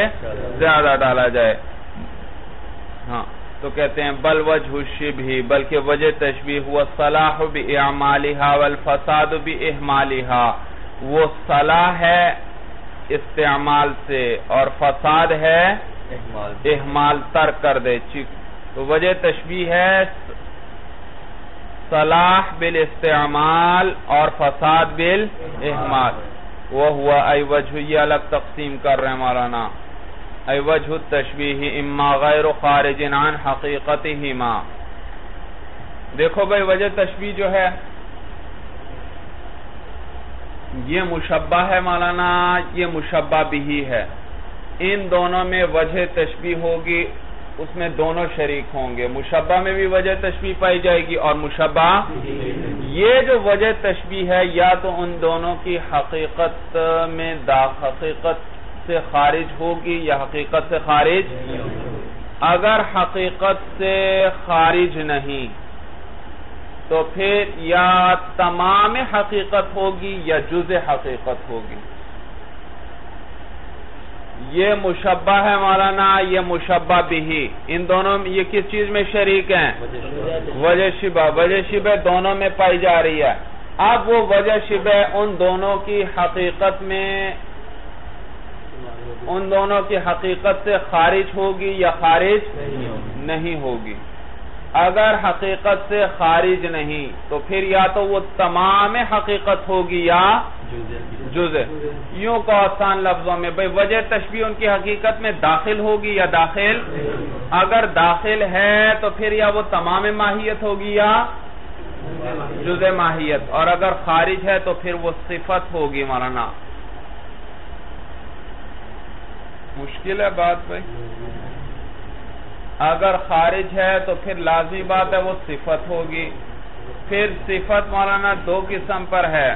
زیادہ ڈالا جائے۔ ہاں تو کہتے ہیں، بل وجہ شبہ بلکہ وجہ تشبیح ہوا صلاح بھی اعمالہا والفساد بھی احمالہا۔ وہ صلاح ہے استعمال سے اور فساد ہے احمال ترک کر دے۔ تو وجہ تشبیح ہے صلاح بالاستعمال اور فساد بالاحمال۔ وہ ہوا ای وجہ یہ الگ تقسیم کر رہے ہیں مولانا۔ ای وجہ التشبیح اما غیر خارج عن حقیقتہما۔ دیکھو بھئی وجہ تشبیح جو ہے یہ مشبہ ہے مولانا، یہ مشبہ بھی ہے۔ ان دونوں میں وجہ تشبیح ہوگی، اس میں دونوں شریک ہوں گے۔ مشبہ میں بھی وجہ تشبیح پائی جائے گی اور مشبہ یہ جو وجہ تشبیح ہے، یا تو ان دونوں کی حقیقت میں دا حقیقت سے خارج ہوگی یا حقیقت سے خارج اگر حقیقت سے خارج نہیں تو پھر یا تمام حقیقت ہوگی یا جز حقیقت ہوگی۔ یہ مشبہ ہے مولانا یہ مشبہ بھی ان دونوں میں یہ کس چیز میں شریک ہیں؟ وجہ شبہ۔ وجہ شبہ دونوں میں پائی جا رہی ہے۔ اب وہ وجہ شبہ ان دونوں کی حقیقت میں ان دونوں کی حقیقت سے خارج ہوگی یا خارج نہیں ہوگی۔ اگر حقیقت سے خارج نہیں، تو پھر یا تو وہ تمام حقیقت ہوگی یا جزء۔ یوں کو آسان لفظوں میں بھئی وجہ تشبیح ان کی حقیقت میں داخل ہوگی یا داخل؟ اگر داخل ہے تو پھر یا وہ تمام ماہیت ہوگی یا جزء ماہیت۔ اور اگر خارج ہے تو پھر وہ صفت ہوگی مولانا۔ مشکل ہے بات بھائی۔ اگر خارج ہے تو پھر لازمی بات ہے وہ صفت ہوگی۔ پھر صفت مولانا دو قسم پر ہے۔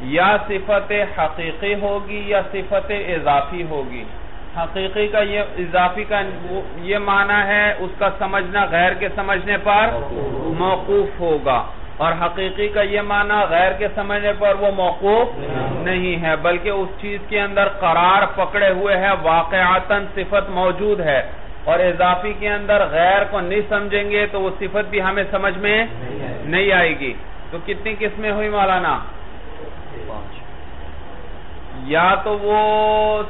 یا صفت حقیقی ہوگی یا صفت اضافی ہوگی۔ حقیقی کا یہ اضافی کا یہ معنی ہے، اس کا سمجھنا غیر کے سمجھنے پر موقوف ہوگا۔ اور حقیقی کا یہ معنی غیر کے سمجھنے پر وہ موقوف نہیں ہے، بلکہ اس چیز کے اندر قرار پکڑے ہوئے ہے، واقعاتاً صفت موجود ہے۔ اور اضافی کے اندر غیر کو نہیں سمجھیں گے تو وہ صفت بھی ہمیں سمجھ میں نہیں آئے گی۔ تو کتنی قسمیں ہوئی مولانا؟ یا تو وہ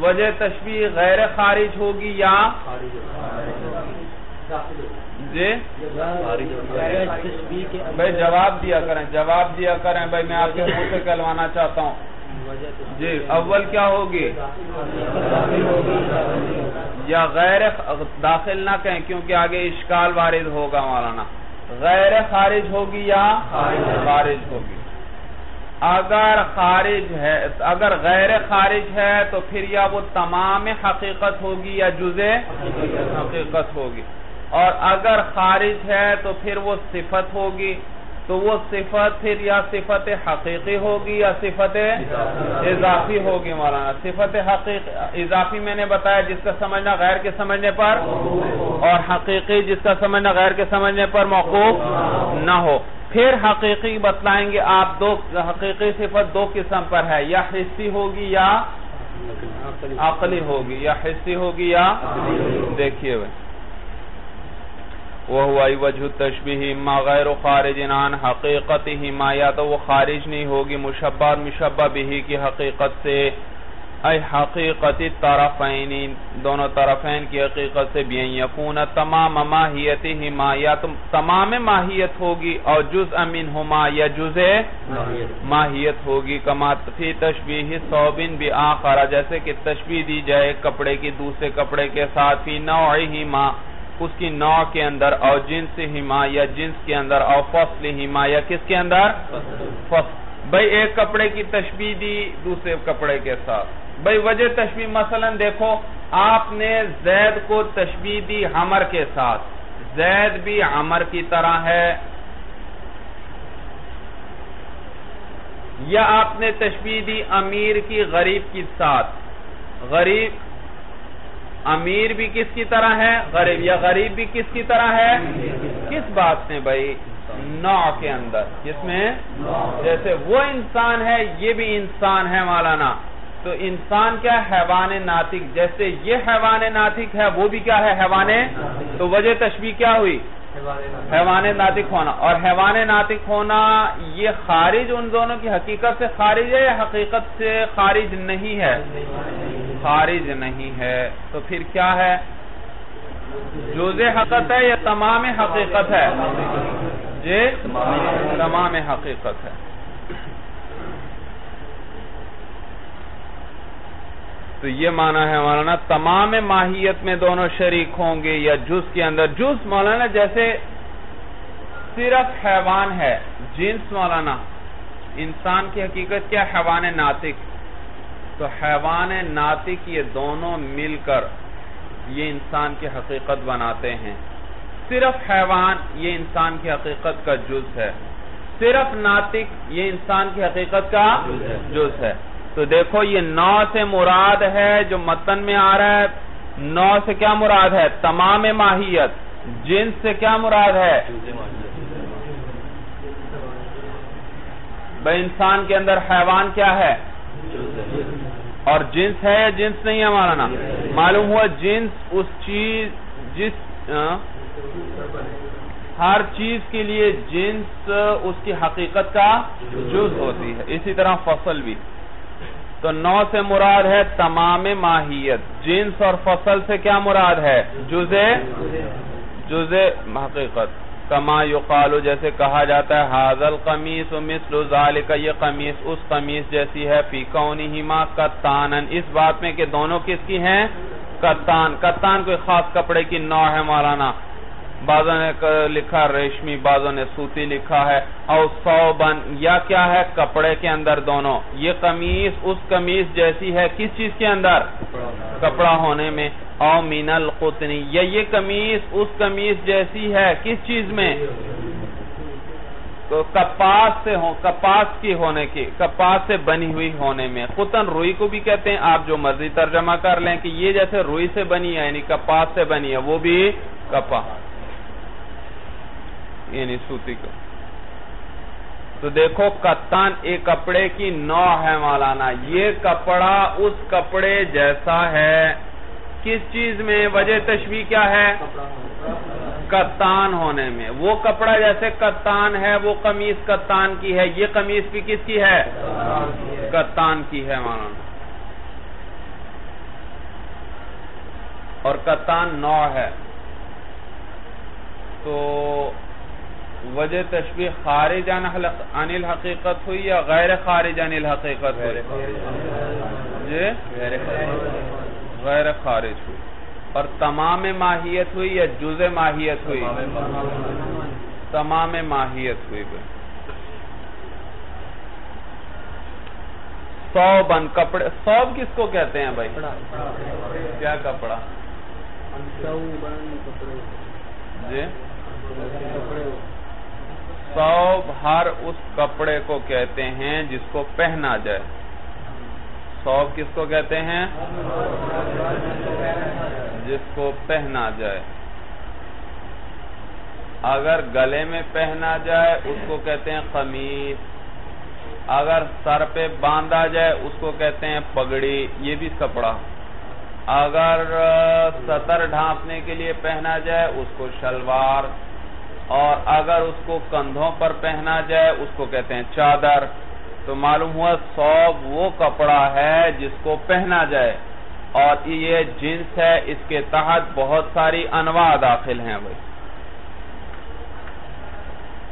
وجہ تشبیح غیر خارج ہوگی یا جی؟ بھائی جواب دیا کریں، جواب دیا کریں۔ بھائی میں آپ کے منہ سے کلوانا چاہتا ہوں۔ جی اول کیا ہوگی؟ یا غیر داخل نہ کہیں، کیونکہ آگے اشکال وارد ہوگا مولانا۔ غیر خارج ہوگی یا خارج ہوگی؟ اگر خارج ہے، اگر غیر خارج ہے تو پھر یا وہ تمام حقیقت ہوگی یا جزے حقیقت ہوگی۔ اور اگر خارج ہے تو پھر وہ صفت ہوگی، تو وہ صفت پھر یا صفت حقیقی ہوگی یا صفت اضافی ہوگی مولانا؟ صفت حقیقی اضافی میں نے بتایا جس کا سمجھنا غیر کے سمجھنے پر، اور حقیقی جس کا سمجھنا غیر کے سمجھنے پر موقوف نہ ہو۔ پھر حقیقی بتلائیں گے آپ دو، حقیقی صفت دو قسم پر ہے، یا حصی ہوگی یا عقلی ہوگی۔ یا حصی ہوگی یا دیکھیے بھائی وہ وجہ تشبیح ما غیر خارج عن حقیقتی ما یا تو وہ خارج نہیں ہوگی مشبہ مشبہ بھی کی حقیقت سے۔ ای حقیقت طرفین دونوں طرفین کی حقیقت سے۔ بھی یکون تمام ماہیت ہما یا تمام ماہیت ہوگی اور جز امین ہما یا جز ماہیت۔ ہوگی۔ کما فی تشبیح صوبن بھی آخر جیسے کہ تشبیح دی جائے کپڑے کی دوسرے کپڑے کے ساتھ فی نوعی ہما اس کی نوع کے اندر اور جنس ہما یا جنس کے اندر اور فصل ہما یا کس کے اندر؟ فصل۔ بھئی ایک کپڑے کی تشبیح دی دوسرے کپڑے کے ساتھ۔ بھئی وجہ تشبیح مثلا دیکھو، آپ نے زید کو تشبیح دی حمر کے ساتھ۔ زید بھی عمر کی طرح ہے۔ یا آپ نے تشبیح دی امیر کی، غریب کی ساتھ۔ غریب امیر بھی کس کی طرح ہے؟ غریب یا غریب بھی کس کی طرح ہے؟ کس بات میں بھائی؟ نو کے اندر۔ جس میں؟ جیسے وہ انسان ہے، یہ بھی انسان ہے مولانا۔ تو انسان کیا حیوان ناطق۔ جیسے یہ حیوان ناطق ہے، وہ بھی کیا ہے؟ حیوان تو وجہ تشبیح کیا ہوئی؟ حیوان ناطق ہونا۔ اور حیوان ناطق ہونا یہ خارج ان دونوں کی حقیقت سے خارج ہے یا حقیقت سے خارج نہیں ہے؟ خارج نہیں ہے۔ تو پھر کیا ہے؟ جوز حقیقت ہے یا تمام حقیقت ہے؟ جی تمام حقیقت ہے۔ تو یہ معنی ہے مولانا، تمام ماہیت میں دونوں شریک ہوں گے یا جز کے اندر۔ جز مولانا جیسے صرف حیوان ہے، جنس مولانا۔ انسان کی حقیقت کیا؟ حیوان ناطق۔ تو حیوان ناطق یہ دونوں مل کر یہ انسان کی حقیقت بناتے ہیں۔ صرف حیوان یہ انسان کی حقیقت کا جز ہے۔ صرف ناطق یہ انسان کی حقیقت کا جز ہے۔ تو دیکھو یہ نو سے مراد ہے جو متن میں آ رہا ہے۔ نو سے کیا مراد ہے؟ تمام ماہیت۔ جنس سے کیا مراد ہے؟ بھائی انسان کے اندر حیوان کیا ہے؟ اور جنس ہے یا جنس نہیں ہے ہمارا نا معلوم ہوا جنس اس چیز، جس ہر چیز کے لیے جنس اس کی حقیقت کا جز ہوتی ہے۔ اسی طرح فصل بھی۔ تو نو سے مراد ہے تمام ماہیت۔ جنس اور فصل سے کیا مراد ہے؟ جزے جزے حقیقت۔ کما یقالو، جیسے کہا جاتا ہے حاضل قمیص مثل ذالک، یہ قمیص اس قمیص جیسی ہے، فی کونہما کتانن اس بات میں کہ دونوں کس کی ہیں؟ کتان کتان کوئی خاص کپڑے کی نو ہے، مولانا۔ بعضوں نے لکھا ریشمی، بعضوں نے سوتی لکھا ہے، او صوبن یا کیا ہے کپڑے کے اندر دونوں؟ یہ قمیص، اس قمیص جیسی ہے کس چیز کے اندر؟ کپڑا ہونے میں۔ او مین القطنی یا یہ قمیص، اس قمیص جیسی ہے کس چیز میں؟ تو کپاس سے ہو، کپاس کی ہونے کی، کپاس سے بنی ہوئی ہونے میں۔ قطن روئی کو بھی کہتے ہیں، آپ جو مرضی ترجمہ کر لیں کہ یہ جیسے روئی سے بنی ہے یعنی کپاس سے بنی ہے، وہ بھی کپا یعنی سوتی کا تو دیکھو، کتان ایک کپڑے کی نو ہے مولانا۔ یہ کپڑا اس کپڑے جیسا ہے۔ کس چیز میں؟ وجہ تشویح کیا ہے؟ کتان ہونے میں۔ وہ کپڑا جیسے کتان ہے، وہ قمیص کتان کی ہے۔ یہ قمیص بھی کس کی ہے؟ کتان کی ہے مولانا۔ اور کتان نو ہے۔ تو وجہ تشبیح خارج عن الحقیقت ہوئی یا غیر خارج عن الحقیقت ہوئی؟ جی؟ غیر خارج. ہوئی. اور تمام ماہیت ہوئی یا جز ماہیت ہوئی؟ تمام ماہیت ہوئی سوبن کپڑے سوب کس کو کہتے ہیں بھائی؟ کیا کپڑا؟ جی؟ سوب ہر اس کپڑے کو کہتے ہیں جس کو پہنا جائے۔ سوب کس کو کہتے ہیں؟ جس کو پہنا جائے۔ اگر گلے میں پہنا جائے، اس کو کہتے ہیں قمیص۔ اگر سر پہ باندھا جائے، اس کو کہتے ہیں پگڑی۔ یہ بھی کپڑا۔ اگر سطر ڈھانپنے کے لیے پہنا جائے، اس کو شلوار۔ اور اگر اس کو کندھوں پر پہنا جائے، اس کو کہتے ہیں چادر۔ تو معلوم ہوا سوب وہ کپڑا ہے جس کو پہنا جائے۔ اور یہ جنس ہے، اس کے تحت بہت ساری انواع داخل ہیں بھائی۔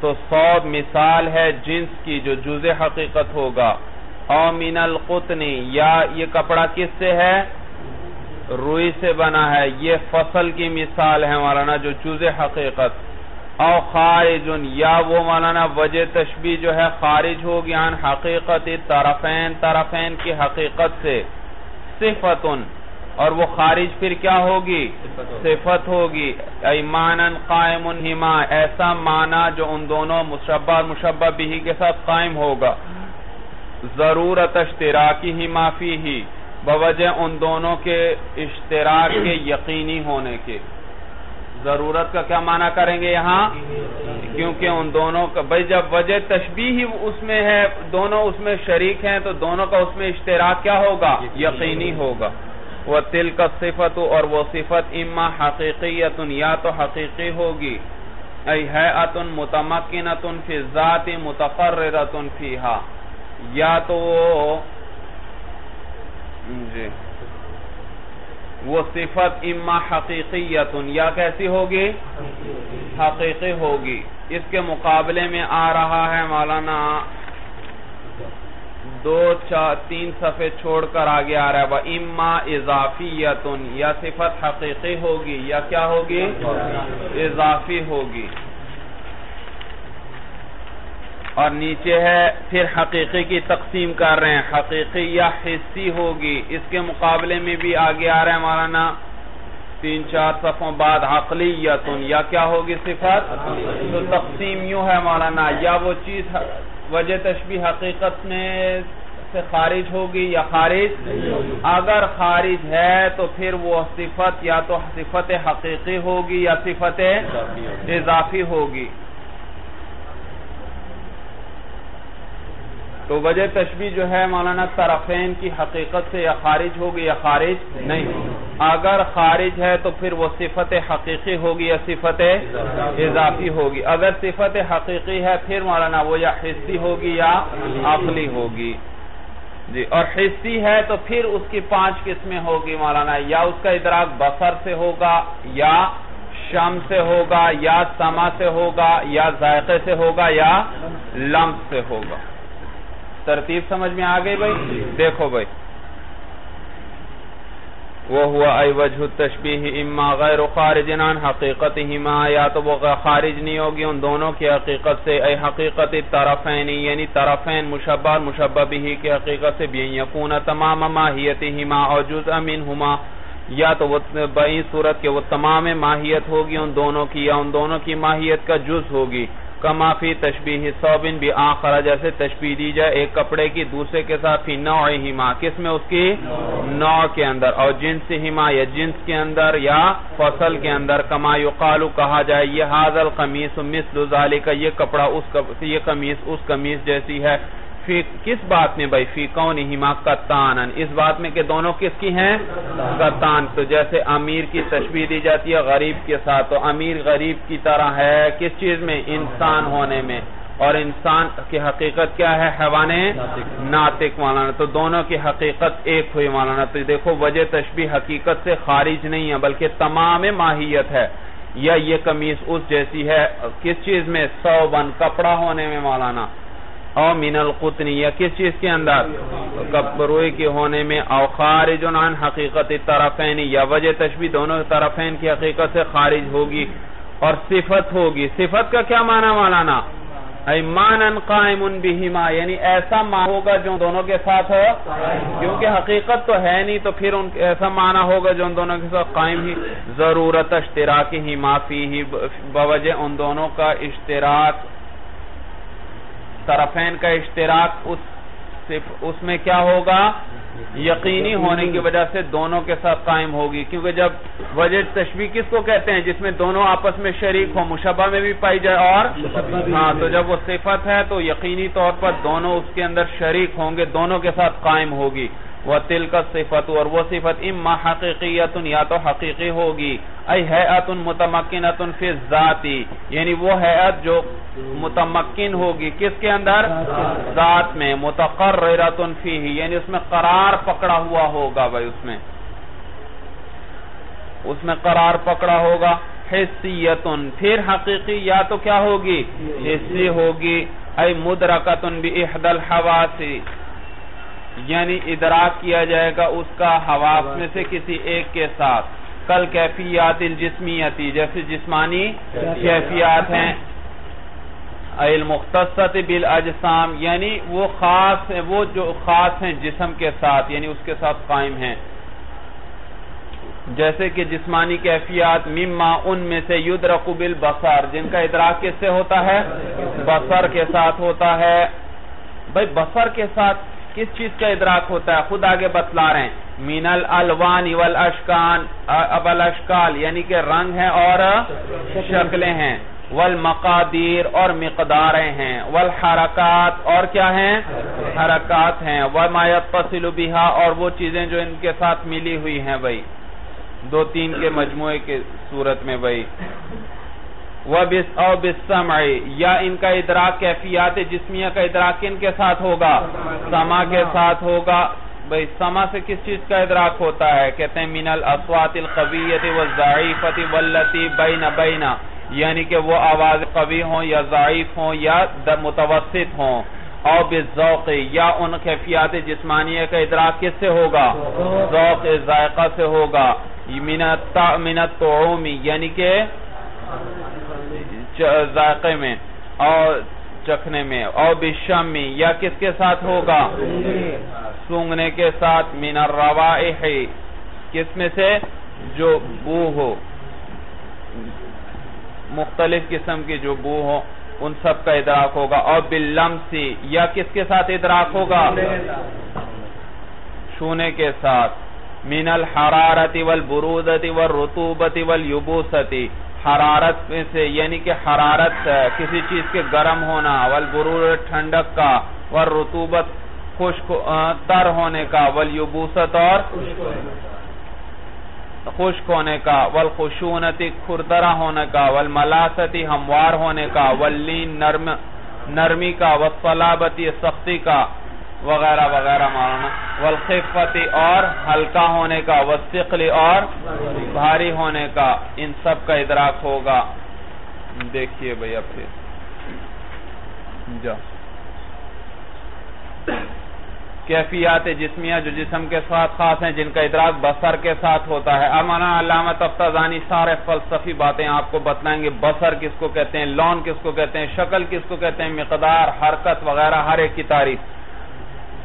تو سوب مثال ہے جنس کی جو جز حقیقت ہوگا۔ او من القتنی یا یہ کپڑا کس سے ہے؟ روئی سے بنا ہے۔ یہ فصل کی مثال ہے مولانا، جو جز حقیقت۔ او خارج یا وہ مولانا وجہ تشبیح جو ہے خارج ہوگی عن حقیقت طرفین طرفین کی حقیقت سے۔ صفتن اور وہ خارج پھر کیا ہوگی؟ صفت ہوگی۔ ایمانا قائم ہما ایسا معنی جو ان دونوں مشبہ مشبہ بھی کے ساتھ قائم ہوگا۔ ضرورت اشتراکی ہی معافی ہی بوجہ ان دونوں کے اشتراک کے یقینی ہونے کے۔ ضرورت کا کیا معنی کریں گے یہاں؟ کیونکہ ان دونوں کا بھائی جب وجہ تشبیح ہی اس میں ہے، دونوں اس میں شریک ہیں، تو دونوں کا اس میں اشتراک کیا ہوگا؟ یقینی ہوگا۔ وہ تل کا صفت اور وہ صفت اما حقیقیت یا تو حقیقی ہوگی۔ ای حیعت متمکنت فی ذات متقررت فیہا۔ یا تو وہ جی۔ وہ صفت اما حقیقیت یا کیسی ہوگی؟ حقیقی ہوگی۔ اس کے مقابلے میں آ رہا ہے مولانا۔ دو چار تین صفحے چھوڑ کر آگے آ رہا ہے۔ وہ اما اضافیت یا صفت حقیقی ہوگی یا کیا ہوگی؟ اضافی ہوگی۔ اور نیچے ہے، پھر حقیقی کی تقسیم کر رہے ہیں۔ حقیقی یا حصی ہوگی، اس کے مقابلے میں بھی آگے آ رہے ہیں مولانا۔ تین چار صفوں بعد عقلیتن، یا کیا ہوگی صفت؟ تو تقسیم یوں ہے مولانا، یا وہ چیز وجہ تشبیح حقیقت میں سے خارج ہوگی یا خارج؟ اگر خارج ہے تو پھر وہ صفت یا تو صفت حقیقی ہوگی یا صفت اضافی ہوگی۔ تو وجہ تشبیح جو ہے مولانا طرفین کی حقیقت سے یا خارج ہوگی یا خارج نہیں۔ اگر خارج ہے تو پھر وہ صفت حقیقی ہوگی یا صفت اضافی ہوگی۔ اگر صفت حقیقی ہے پھر مولانا وہ یا حصی ہوگی یا عقلی ہوگی۔ جی اور حصی ہے تو پھر اس کی پانچ قسمیں ہوگی مولانا۔ یا اس کا ادراک بسر سے ہوگا یا شم سے ہوگا یا سما سے ہوگا یا ذائقے سے ہوگا یا لمس سے ہوگا۔ ترتیب سمجھ میں آ گئی بھائی؟ دیکھو بھائی۔ وہ ہوا ای وجہ تشبیح اما غیر خارج عن حقیقت یا تو وہ خارج نہیں ہوگی، ان دونوں کی حقیقت سے ای حقیقت طرفین یعنی طرفین، مشبہ مشبہ بھی کی حقیقت سے، بین یکون تمام ماہیت ہما اور جزء منہما، یا تو وہ بئی صورت کے وہ تمام ماہیت ہوگی، ان دونوں کی، یا ان دونوں کی ماہیت کا جز ہوگی۔ کما فی تشبیح صوبن بھی آخرا جیسے تشبیح دی جائے ایک کپڑے کی، دوسرے کے ساتھ فی نو ہما، کس میں؟ اس کی نوع کے اندر، اور جنس ہما یا جنس کے اندر یا فصل کے اندر، کما یقالو کہا جائے یہ حاضل قمیص مثل ذالک، یہ کپڑا یہ قمیص، اس قمیص جیسی ہے۔ کس بات میں بھائی فی کون ہما کتان اس بات میں کہ دونوں کس کی ہیں؟ کتان تو جیسے امیر کی تشبیح دی جاتی ہے، غریب کے ساتھ، تو امیر غریب کی طرح ہے۔ کس چیز میں؟ انسان ہونے میں۔ اور انسان کی حقیقت کیا ہے؟ حیوان ناطق مولانا۔ تو دونوں کی حقیقت ایک ہوئی مولانا۔ تو دیکھو، وجہ تشبیح حقیقت سے خارج نہیں ہے، بلکہ تمام ماہیت ہے۔ یا یہ قمیص اس جیسی ہے، کس چیز میں؟ سو بن کپڑا ہونے میں مولانا۔ او من القطنی، یا کس چیز کے اندر؟ روئی کے ہونے میں، او خارج عن حقیقت طرفین، یا وجہ تشبیح دونوں طرفین کی حقیقت سے خارج ہوگی اور صفت ہوگی۔ صفت کا کیا معنی مولانا؟ ایمانا قائم بہما یعنی ایسا معنی ہوگا جو دونوں کے ساتھ ہو کیونکہ حقیقت تو ہے نہیں، تو پھر ایسا معنی ہوگا جو ان دونوں کے ساتھ قائم ہی، ضرورت اشتراک ہی، معافی ہی، بوجہ ان دونوں کا اشتراک۔ طرفین کا اشتراک اس میں کیا ہوگا؟ یقینی ہونے کی وجہ سے دونوں کے ساتھ قائم ہوگی۔ کیونکہ جب وجہ تشبیح کس کو کہتے ہیں؟ جس میں دونوں آپس میں شریک ہو مشبہ میں بھی پائی جائے اور ہاں تو جب وہ صفت ہے تو یقینی طور پر دونوں اس کے اندر شریک ہوں گے، دونوں کے ساتھ قائم ہوگی۔ وہ تل کا صفت اور وہ صفت اما حقیقیت یا تو حقیقی ہوگی، ای حیعت متمکنت فی ذاتی یعنی وہ حیعت جو متمکن ہوگی، کس کے اندر؟ ذات میں متقررت فی یعنی اس میں قرار پکڑا ہوا ہوگا بھائی، اس میں۔ اس میں قرار پکڑا ہوگا حسیت پھر حقیقی یا تو کیا ہوگی؟ حسی ہوگی۔ ای مدرکتن بی احد الحواسی۔ یعنی ادراک کیا جائے گا اس کا حواس میں سے کسی ایک کے ساتھ۔ کل کیفیات الجسمیتی جیسے جسمانی کیفیات. ہیں۔ المختصت بالاجسام یعنی وہ خاص ہیں وہ جو خاص ہیں جسم کے ساتھ یعنی اس کے ساتھ قائم ہیں۔ جیسے کہ جسمانی کیفیات مما ان میں سے یدرق بالبصر جن کا ادراک کس سے ہوتا ہے؟ بصر کے ساتھ ہوتا ہے۔ بھائی بصر کے ساتھ کس چیز کا ادراک ہوتا ہے؟ خود آگے بتلا رہے ہیں۔ مین الوان والاشکان، اب الاشکال یعنی کہ رنگ ہیں اور شکلیں ہیں۔ والمقادیر اور مقداریں ہیں۔ والحرکات اور کیا ہیں؟ حرکات ہیں۔ وما يتصل بها اور وہ چیزیں جو ان کے ساتھ ملی ہوئی ہیں بھائی۔ دو تین کے مجموعے کے صورت میں بھائی۔ او بالسمع یا ان کا ادراک کیفیات جسمیہ کا ادراک کن کے ساتھ ہوگا؟ سما کے ساتھ ہوگا۔ بھئی سما سے کس چیز کا ادراک ہوتا ہے؟ کہتے ہیں من الاصوات القویت والضعیفت واللتی بین بین یعنی کہ وہ آواز قوی ہوں یا ضعیف ہوں یا متوسط ہوں۔ او بالذوق، یا ان کیفیات جسمانیہ کا ادراک کس سے ہوگا؟ ذوق ذائقہ سے ہوگا۔ من الطعومی یعنی کہ ذائقے میں اور چکھنے میں اور بشمی یا کس کے ساتھ ہوگا؟ سونگنے کے ساتھ، من الروائح، کس میں سے؟ جو بو ہو۔ مختلف قسم کی جو بو ہو ان سب کا ادراک ہوگا۔ اور باللمسی یا کس کے ساتھ ادراک ہوگا؟ شونے کے ساتھ۔ من الحرارت والبرودت والرطوبت والیبوستی حرارت میں سے یعنی کہ حرارت کسی چیز کے گرم ہونا والبرودت ٹھنڈک کا، والرطوبت خشک تر ہونے کا والیبوست اور خشک ہونے کا، والخشونتی کھردرہ ہونے کا، والملاستی ہموار ہونے کا، واللین نرمی کا، والصلابتی سختی کا وغیرہ وغیرہ مانا والخفتی اور ہلکا ہونے کا والثقلی اور بھاری ہونے کا، ان سب کا ادراک ہوگا۔ دیکھئے بھئی اب پھر۔ جا۔ کیفیات جسمیہ جو جسم کے ساتھ خاص ہیں، جن کا ادراک بسر کے ساتھ ہوتا ہے۔ امانا علامہ تفتازانی سارے فلسفی باتیں آپ کو بتلائیں گے۔ بسر کس کو کہتے ہیں؟ لون کس کو کہتے ہیں؟ شکل کس کو کہتے ہیں؟ مقدار، حرکت وغیرہ، ہر ایک کی تعریف۔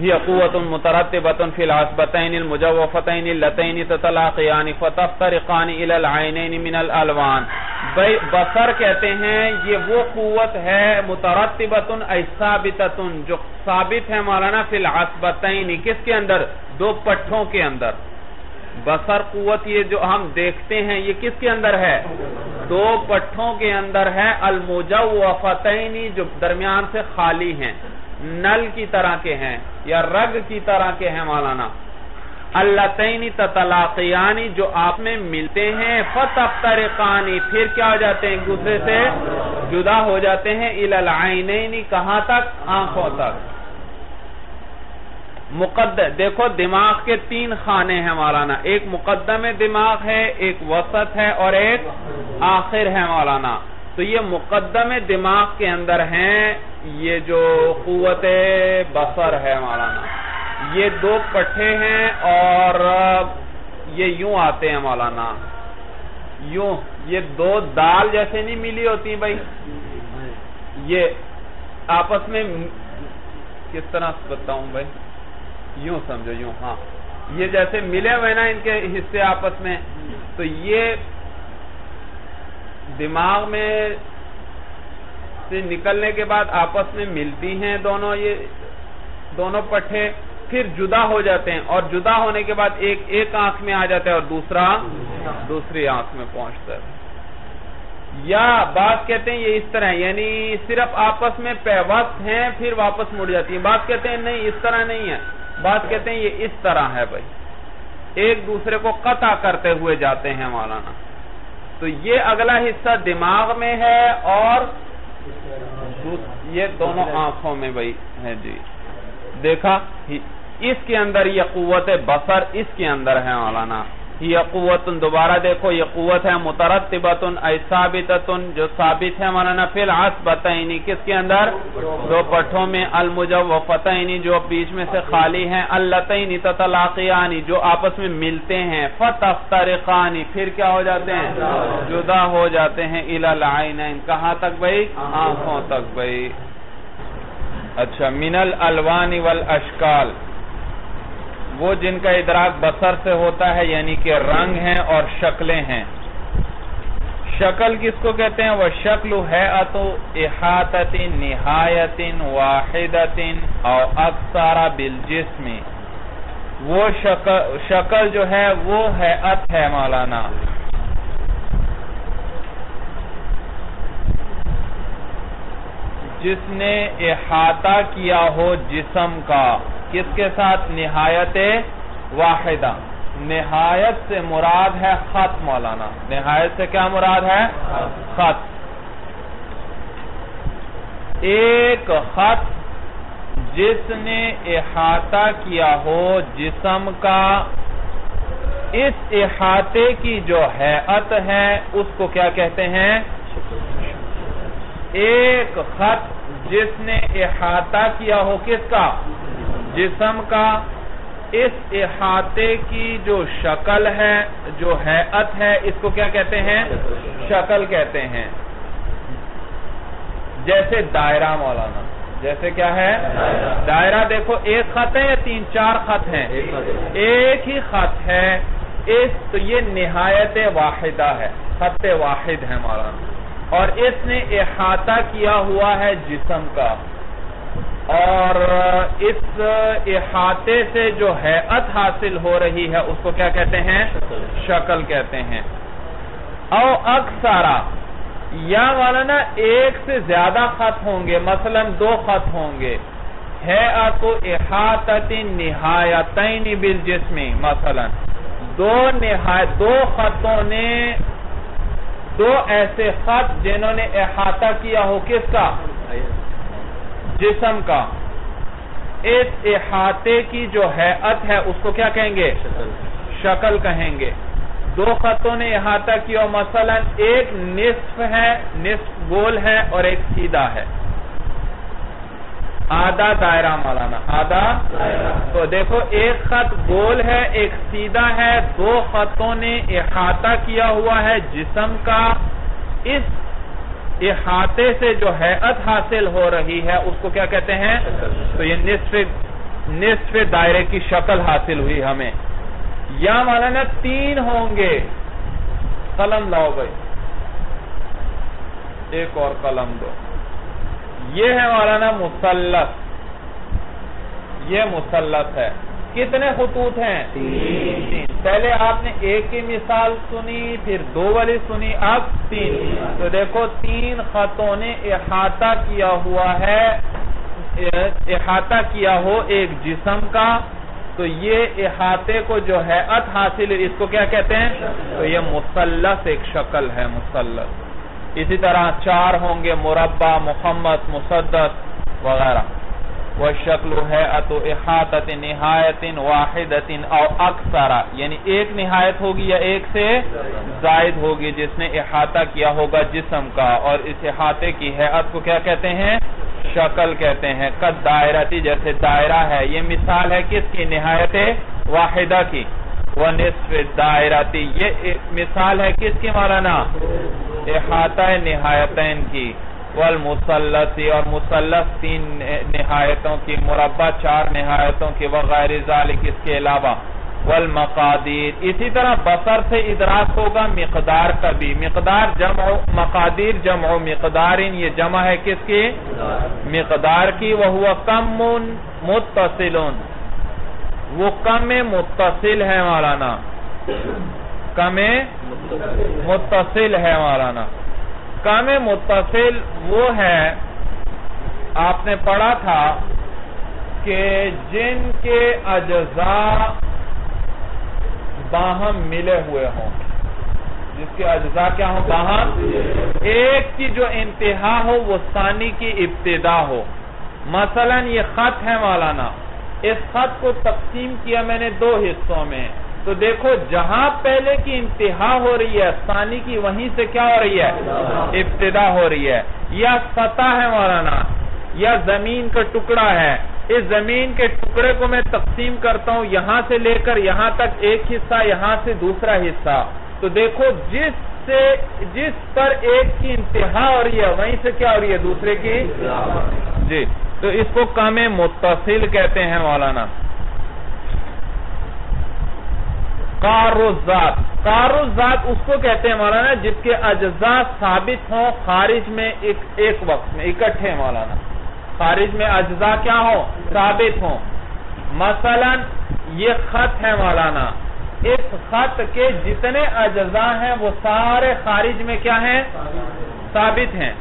ہی قوت مترتبت فی العصبتین المجوفتین اللتین تطلاقیان فتفترقان الى العینین من الالوان بصر کہتے ہیں، یہ وہ قوت ہے، مترتبت ای ثابتت، جو ثابت ہے مولانا فی العصبتین، کس کے اندر؟ دو پٹھوں کے اندر. بصر قوت یہ جو ہم دیکھتے ہیں، یہ کس کے اندر ہے؟ دو پٹھوں کے اندر ہے، المجوفتین، جو درمیان سے خالی ہیں. نل کی طرح کے ہیں یا رگ کی طرح کے ہیں مولانا اللہ تینی تطلاقیانی جو آپ میں ملتے ہیں فتح ترقانی پھر کیا ہو جاتے ہیں؟ دوسرے سے جدا ہو جاتے ہیں، الالعینینی، کہاں تک؟ آنکھوں تک۔ مقدم دیکھو، دماغ کے تین خانے ہیں مولانا۔ ایک مقدم دماغ ہے، ایک وسط ہے اور ایک آخر ہے مولانا۔ تو یہ مقدم دماغ کے اندر ہیں، یہ جو قوت بصر ہے مولانا، یہ دو پٹھے ہیں اور یہ یوں آتے ہیں مولانا۔ یوں، یہ دو دال جیسے نہیں ملی ہوتی بھائی؟ یہ آپس میں کس طرح بتاؤں بھائی؟ یوں سمجھو، یوں ہاں۔ یہ جیسے ملے ہوئے نا ان کے حصے آپس میں، تو یہ دماغ میں سے نکلنے کے بعد آپس میں ملتی ہیں دونوں یہ دونوں پٹھے، پھر جدا ہو جاتے ہیں اور جدا ہونے کے بعد ایک ایک آنکھ میں آ جاتا ہے اور دوسرا دوسری آنکھ میں پہنچتا ہے۔ یا بات کہتے ہیں یہ اس طرح یعنی صرف آپس میں پیوست ہیں، پھر واپس مڑ جاتی ہیں۔ بات کہتے ہیں نہیں، اس طرح نہیں ہے۔ بات کہتے ہیں یہ اس طرح ہے بھائی۔ ایک دوسرے کو قطع کرتے ہوئے جاتے ہیں مولانا۔ تو یہ اگلا حصہ دماغ میں ہے اور یہ دونوں آنکھوں میں بھائی ہے جی۔ دیکھا، اس کے اندر یہ قوت بسر اس کے اندر ہے مولانا۔ یہ قوت دوبارہ دیکھو، یہ قوت ہے مترتبت ای ثابتت جو ثابت ہے، مولانا فی العصبتینی کس کے اندر؟ دو پٹھوں میں المجوفتینی جو بیچ میں سے خالی ہیں اللتینی تطلاقیانی جو آپس میں ملتے ہیں فتفترقانی پھر کیا ہو جاتے ہیں؟ جدا ہو جاتے ہیں الالعینین کہاں تک بھئی آنکھوں تک بھئی اچھا من الالوان والاشکال۔ وہ جن کا ادراک بسر سے ہوتا ہے یعنی کہ رنگ ہیں اور شکلیں ہیں۔ شکل کس کو کہتے ہیں؟ وہ شکل ہے اتو احاطت نہایت واحد اور اکثارا بالجسم۔ وہ شکل جو ہے، وہ ہے ات ہے مولانا۔ جس نے احاطہ کیا ہو جسم کا۔ کس کے ساتھ؟ نہایت واحدہ۔ نہایت سے مراد ہے خط، مولانا۔ نہایت سے کیا مراد ہے؟ خط۔ ایک خط جس نے احاطہ کیا ہو، جسم کا، اس احاطے کی جو حیعت ہے، اس کو کیا کہتے ہیں؟ ایک خط جس نے احاطہ کیا ہو، کس کا؟ جسم کا اس احاطے کی جو شکل ہے جو حیعت ہے اس کو کیا کہتے ہیں؟ شکل کہتے ہیں۔ جیسے دائرہ مولانا جیسے کیا ہے؟ دائرہ دیکھو ایک خط ہے یا تین چار خط ہیں؟ ایک ہی خط ہے۔ اس تو یہ نہایت واحدہ ہے خط واحد ہے مولانا۔ اور اس نے احاطہ کیا ہوا ہے جسم کا۔ اور اس احاطے سے جو حیعت حاصل ہو رہی ہے، اس کو کیا کہتے ہیں؟ شکل کہتے ہیں۔ او اکثارا یا مولانا، ایک سے زیادہ خط ہوں گے، مثلا دو خط ہوں گے۔ ہے تو احاطت نہایتین بالجسمی مثلا۔ دو نہایت دو خطوں نے، دو ایسے خط جنہوں نے احاطہ کیا ہو، کس کا؟ جسم کا۔ اس احاطے کی جو حیعت ہے اس کو کیا کہیں گے؟ شکل۔ کہیں گے۔ دو خطوں نے احاطہ کیا مثلا ایک نصف ہے نصف گول ہے اور ایک سیدھا ہے۔ آدھا دائرہ مولانا آدھا۔ تو دیکھو ایک خط گول ہے ایک سیدھا ہے۔ دو خطوں نے احاطہ کیا ہوا ہے جسم کا۔ اس احاطے سے جو حیعت حاصل ہو رہی ہے، اس کو کیا کہتے ہیں؟ تو یہ نصف نصف دائرے کی شکل حاصل ہوئی ہمیں۔ یا مولانا، تین ہوں گے۔ قلم لاؤ بھائی۔ ایک اور قلم دو۔ یہ ہے مولانا مسلط۔ یہ مسلط ہے۔ کتنے خطوط ہیں؟ تین۔ پہلے آپ نے ایک کی مثال سنی پھر دو والی سنی اب تین۔ تو دیکھو تین خطوں نے احاطہ کیا ہوا ہے۔ احاطہ کیا ہو ایک جسم کا۔ تو یہ احاطے کو جو ہے ات حاصل اس کو کیا کہتے ہیں؟ تو یہ مسلس ایک شکل ہے مسلس اسی طرح چار ہوں گے مربع محمد مسدس وغیرہ۔ وشکل ہے اتو احاطت نہایت واحدت او اکثر۔ یعنی ایک نہایت ہوگی یا ایک سے زائد ہوگی، جس نے احاطہ کیا ہوگا جسم کا۔ اور اس احاطے کی حیعت کو کیا کہتے ہیں؟ شکل کہتے ہیں۔ قد دائرتی، جیسے دائرہ ہے۔ یہ مثال ہے کس کی؟ نہایت واحدہ کی۔ ونصف دائرتی، یہ مثال ہے کس کی مولانا احاطہ نہایتین کی۔ والمسلسی اور مسلس تین نہایتوں کی، مربع چار نہایتوں کی، وغیر ذالک اس کے علاوہ۔ والمقادیر، اسی طرح بصر سے ادراک ہوگا مقدار کا بھی۔ مقدار جمع، مقادیر جمع مقدار یہ جمع ہے کس کی؟ مقدار کی۔ وہ کم متصل وہ کم متصل ہے مولانا۔ کم متصل ہے مولانا۔ کام متصل وہ ہے، آپ نے پڑھا تھا کہ جن کے اجزاء باہم ملے ہوئے ہوں جس کے اجزاء کیا ہوں؟ باہم۔ ایک کی جو انتہا ہو، وہ ثانی کی ابتدا ہو۔ مثلا یہ خط ہے مولانا۔ اس خط کو تقسیم کیا میں نے دو حصوں میں۔ تو دیکھو، جہاں پہلے کی انتہا ہو رہی ہے، ثانی کی وہیں سے کیا ہو رہی ہے؟ ابتدا ہو رہی ہے۔ یا سطح ہے مولانا، یا زمین کا ٹکڑا ہے۔ اس زمین کے ٹکڑے کو میں تقسیم کرتا ہوں، یہاں سے لے کر یہاں تک ایک حصہ، یہاں سے دوسرا حصہ۔ تو دیکھو، جس سے، جس پر ایک کی انتہا ہو رہی ہے، وہیں سے کیا ہو رہی ہے؟ دوسرے کی۔ جی تو اس کو کام متصل کہتے ہیں مولانا۔ کاروزات کاروزات اس کو کہتے ہیں مولانا جس کے اجزاء ثابت ہوں خارج میں ایک وقت میں، اکٹھے مولانا. خارج میں اجزاء کیا ہو ثابت ہوں. مثلا یہ خط ہے مولانا. اس خط کے جتنے اجزاء ہیں وہ سارے خارج میں کیا ہیں؟ ثابت ہیں.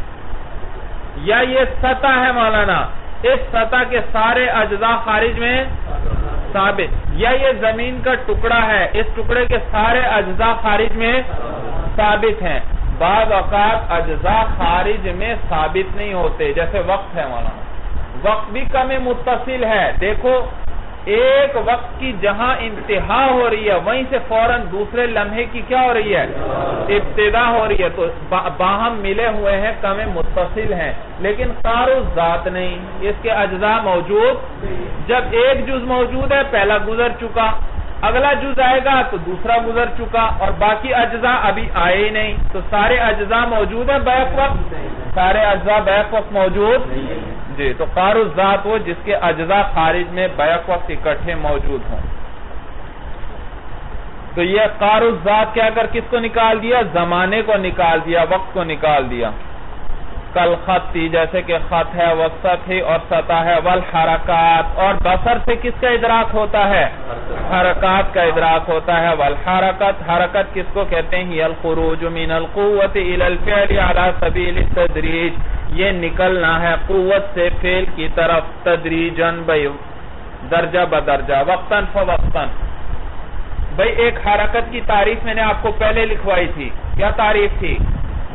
یا یہ سطح ہے مولانا. اس سطح کے سارے اجزاء خارج میں ثابت۔ یا یہ زمین کا ٹکڑا ہے، اس ٹکڑے کے سارے اجزاء خارج میں ثابت ہیں۔ بعض اوقات اجزاء خارج میں ثابت نہیں ہوتے، جیسے وقت ہے مولانا۔ وقت بھی کم متصل ہے۔ دیکھو ایک وقت کی جہاں انتہا ہو رہی ہے، وہیں سے فوراً دوسرے لمحے کی کیا ہو رہی ہے؟ ابتدا ہو رہی ہے۔ تو باہم ملے ہوئے ہیں، کم متصل ہیں، لیکن کارو ذات نہیں۔ اس کے اجزاء موجود۔ جب ایک جز موجود ہے، پہلا گزر چکا۔ اگلا جز آئے گا تو دوسرا گزر چکا اور باقی اجزاء ابھی آئے ہی نہیں۔ تو سارے اجزاء موجود ہیں بیک وقت؟ سارے اجزاء بیک وقت موجود؟ جی تو قارو ذات وہ جس کے اجزاء خارج میں بیک وقت اکٹھے موجود ہوں۔ تو یہ قارو ذات کیا کر کس کو نکال دیا؟ زمانے کو نکال دیا، وقت کو نکال دیا۔ کل خطی جیسے کہ خط ہے، وسط ہے اور سطح ہے، والحرکات۔ اور بسر سے کس کا ادراک ہوتا ہے؟ حرکات کا ادراک ہوتا ہے، والحرکت۔ حرکت کس کو کہتے ہیں؟ الخروج من القوت الى الفعل على سبیل التدریج۔ یہ نکلنا ہے قوت سے فعل کی طرف تدریجن بھئی، درجہ بدرجہ وقتاً فوقتاً بھئی، ایک حرکت کی تعریف میں نے آپ کو پہلے لکھوائی تھی۔ کیا تعریف تھی؟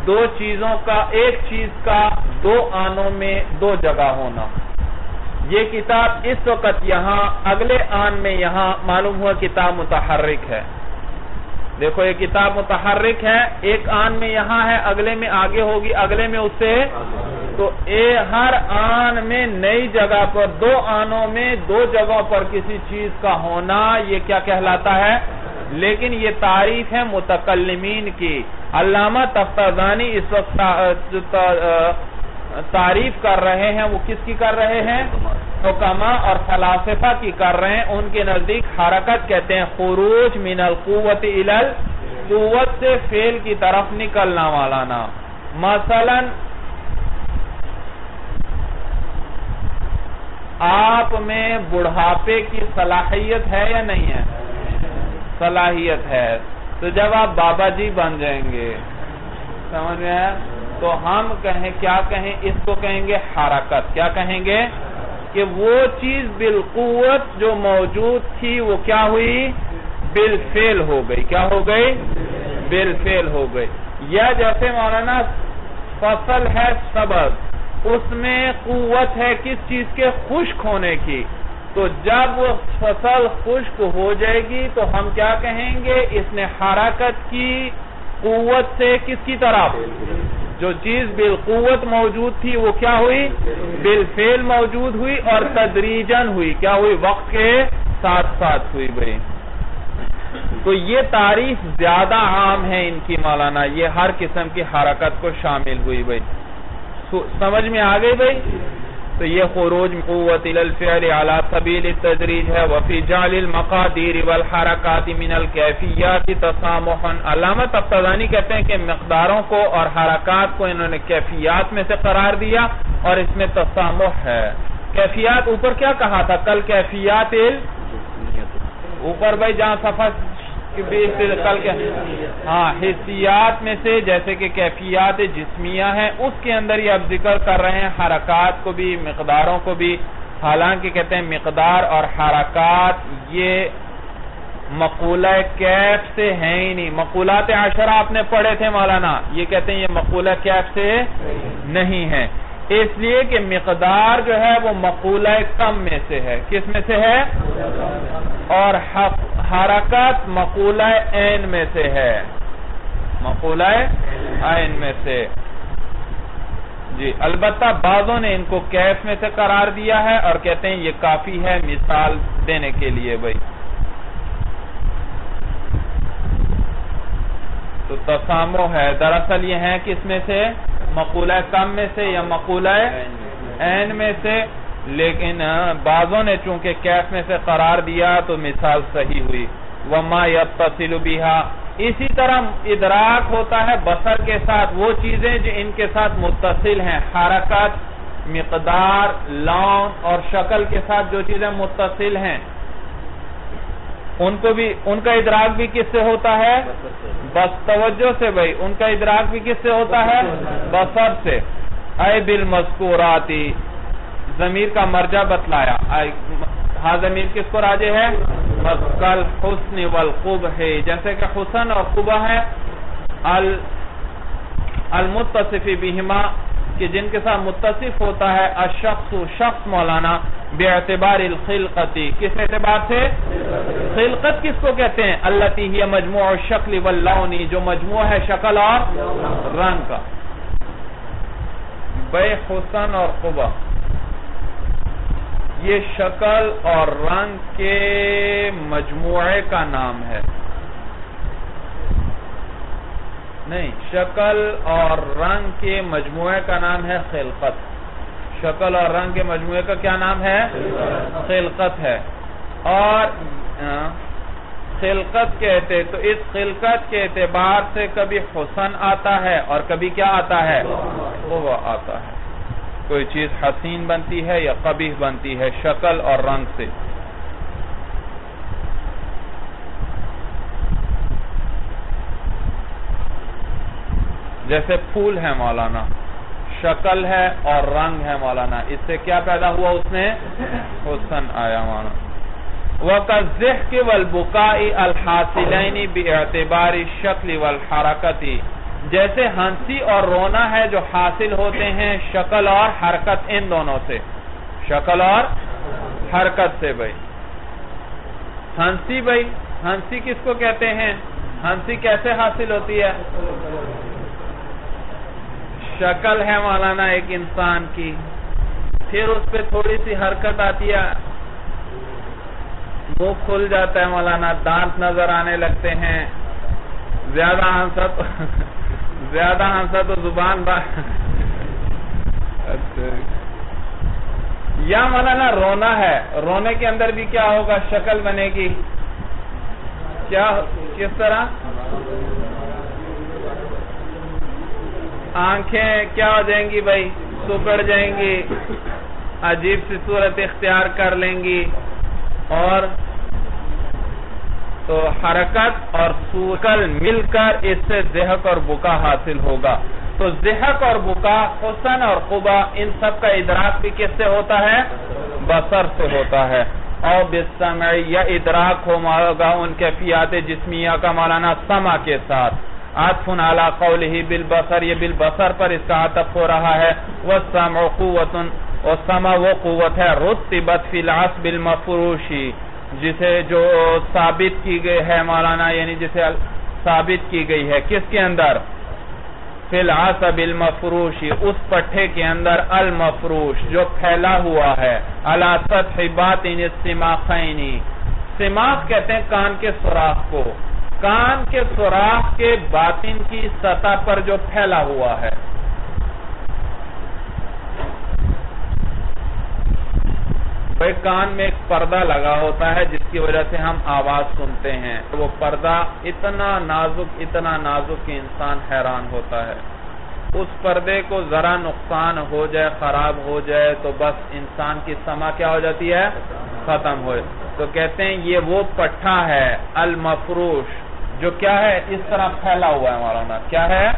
دو چیزوں کا، ایک چیز کا دو آنوں میں دو جگہ ہونا۔ یہ کتاب اس وقت یہاں، اگلے آن میں یہاں معلوم ہوا کتاب متحرک ہے۔ دیکھو، یہ کتاب متحرک ہے، ایک آن میں یہاں ہے، اگلے میں آگے ہوگی، اگلے میں اس سے۔ تو اے، ہر آن میں نئی جگہ پر، دو آنوں میں دو جگہوں پر کسی چیز کا ہونا، یہ کیا کہلاتا ہے؟ لیکن یہ تعریف ہے متکلمین کی۔ علامہ تفتازانی اس وقت تعریف کر رہے ہیں، وہ کس کی کر رہے ہیں؟ حکمہ اور فلاسفہ کی کر رہے ہیں۔ ان کے نزدیک حرکت کہتے ہیں، خروج من القوت الال قوت سے فیل کی طرف نکلنا والا نا مثلا، آپ میں بڑھاپے کی صلاحیت ہے یا نہیں ہے؟ صلاحیت ہے۔ تو جب آپ بابا جی بن جائیں گے، سمجھ میں تو ہم کہیں، کیا کہیں؟ اس کو کہیں گے حرکت۔ کیا کہیں گے؟ کہ وہ چیز بالقوت جو موجود تھی، وہ کیا ہوئی؟ بالفعل ہو گئی۔ کیا ہو گئی؟ بالفعل ہو گئی۔ یا جیسے مولانا فصل ہے سبز اس میں قوت ہے کس چیز کے؟ خشک ہونے کی۔ تو جب وہ فصل خشک ہو جائے گی تو ہم کیا کہیں گے؟ اس نے حرکت کی قوت سے کس کی طرف؟ جو چیز بالقوت موجود تھی وہ کیا ہوئی؟ بالفعل موجود ہوئی اور تدریجن ہوئی۔ کیا ہوئی؟ وقت کے ساتھ ساتھ ہوئی بھائی۔ تو یہ تعریف زیادہ عام ہے ان کی مولانا، یہ ہر قسم کی حرکت کو شامل ہوئی بھائی۔ سمجھ میں آ گئی بھائی؟ تو یہ خروج قوت الالفعل على سبیل التدریج ہے وفی جعل المقادیر والحرکات من الكیفیات تسامحا. علامت ابتدانی کہتے ہیں کہ مقداروں کو اور حرکات کو انہوں نے کیفیات میں سے قرار دیا اور اس میں تسامح ہے۔ کیفیات اوپر کیا کہا تھا؟ کل کیفیات اوپر بھائی جہاں صفحہ کل کے ہاں حصیات میں سے جیسے کہ کیفیات جسمیہ ہیں، اس کے اندر یہ اب ذکر کر رہے ہیں، حرکات کو بھی، مقداروں کو بھی۔ حالانکہ کہتے ہیں مقدار اور حرکات یہ مقولہ کیف سے ہیں ہی نہیں۔ مقولات عشرہ آپ نے پڑھے تھے مولانا، یہ کہتے ہیں یہ مقولہ کیف سے نہیں ہے۔ اس لیے کہ مقدار جو ہے وہ مقولہ کم میں سے ہے۔ کس میں سے ہے؟ اور حرکت مقولہ این میں سے ہے۔ مقولہ این میں سے۔ جی البتہ بعضوں نے ان کو کیف میں سے قرار دیا ہے اور کہتے ہیں یہ کافی ہے مثال دینے کے لیے بھائی۔ تو تسامو ہے۔ دراصل یہ ہیں کس میں سے؟ مقولہ کم میں سے یا مقولہ این میں سے، لیکن بعضوں نے چونکہ کیف میں سے قرار دیا تو مثال صحیح ہوئی۔ وما يتصل بها۔ اسی طرح ادراک ہوتا ہے بسر کے ساتھ۔ وہ چیزیں جو ان کے ساتھ متصل ہیں۔ حرکت، مقدار، لون اور شکل کے ساتھ جو چیزیں متصل ہیں۔ ان کو بھی ان کا ادراک بھی کس سے ہوتا ہے؟ بس توجہ سے بھائی، ان کا ادراک بھی کس سے ہوتا ہے؟ بسر سے۔ اے بالمذکوراتی، ضمیر کا مرجع بتلایا۔ ہاں ضمیر کس کو راجے ہے؟ کل حسن والقب ہے جیسے کہ حسن اور قبہ ہے المتصفی بہما۔ کہ جن کے ساتھ متصف ہوتا ہے، الشخص شخص مولانا بے اعتبار الخلقتی کس اعتبار سے؟ خلقت کس کو کہتے ہیں؟ اللہ تی مجموع شکل واللونی جو مجموع ہے شکل اور رنگ کا۔ بے حسن اور قبہ یہ شکل اور رنگ کے مجموعے کا نام ہے۔ نہیں، شکل اور رنگ کے مجموعے کا نام ہے خلقت۔ شکل اور رنگ کے مجموعے کا کیا نام ہے؟ خلقت ہے۔ اور خلقت کہتے، تو اس خلقت کے اعتبار سے کبھی حسن آتا ہے اور کبھی کیا آتا ہے؟ وہ آتا ہے۔ کوئی چیز حسین بنتی ہے یا قبیح بنتی ہے، شکل اور رنگ سے۔ جیسے پھول ہے مولانا، شکل ہے اور رنگ ہے مولانا۔ اس سے کیا پیدا ہوا اس میں؟ حسن آیا مولانا۔ وَقَذِّحْكِ وَالْبُقَاءِ الْحَاسِلَيْنِ بِاعْتِبَارِ الشَّكْلِ وَالْحَرَكَتِ جیسے ہنسی اور رونا ہے جو حاصل ہوتے ہیں، شکل اور حرکت ان دونوں سے۔ شکل اور حرکت سے بھائی۔ ہنسی بھائی، ہنسی کس کو کہتے ہیں؟ ہنسی کیسے حاصل ہوتی ہے؟ شکل ہے مولانا ایک انسان کی۔ پھر اس پہ تھوڑی سی حرکت آتی ہے۔ وہ کھل جاتا ہے مولانا، دانت نظر آنے لگتے ہیں۔ زیادہ ہنسا تو زیادہ ہنسا تو زبان اچھا۔ یا مولانا، رونا ہے۔ رونے کے اندر بھی کیا ہوگا؟ شکل بنے گی۔ کیا کس طرح؟ آنکھیں کیا ہو جائیں گی بھائی؟ سکڑ جائیں گی۔ عجیب سی صورت اختیار کر لیں گی۔ اور تو حرکت اور سوکل مل کر اس سے زہق اور بکا حاصل ہوگا۔ تو زہق اور بکا، حسن اور قبا، ان سب کا ادراک بھی کس سے ہوتا ہے؟ بسر سے ہوتا ہے۔ اور بسمع یا ادراک ہو ہوگا ان کیفیات جسمیہ کا مولانا سما کے ساتھ۔ عطفن علی قوله بالبصر، یہ بالبصر پر اس کا عطف ہو رہا ہے۔ والسمع قوت، والسمع وہ قوت ہے، رتبت فی العصب المفروشی جسے جو ثابت کی گئی ہے مولانا یعنی جسے ثابت کی گئی ہے۔ کس کے اندر؟ فی العصب المفروشی اس پٹھے کے اندر المفروش جو پھیلا ہوا ہے۔ علی سطح باطن السماخینی سماخ کہتے ہیں کان کے سراخ کو۔ کان کے سوراخ کے باطن کی سطح پر جو پھیلا ہوا ہے۔ کان میں ایک پردہ لگا ہوتا ہے، جس کی وجہ سے ہم آواز سنتے ہیں۔ وہ پردہ اتنا نازک اتنا نازک کہ انسان حیران ہوتا ہے۔ اس پردے کو ذرا نقصان ہو جائے، خراب ہو جائے، تو بس انسان کی سما کیا ہو جاتی ہے؟ ختم ہو تو کہتے ہیں، یہ وہ پٹھا ہے، المفروش۔ جو کیا ہے، اس طرح پھیلا ہوا ہے مولانا۔ کیا ہے؟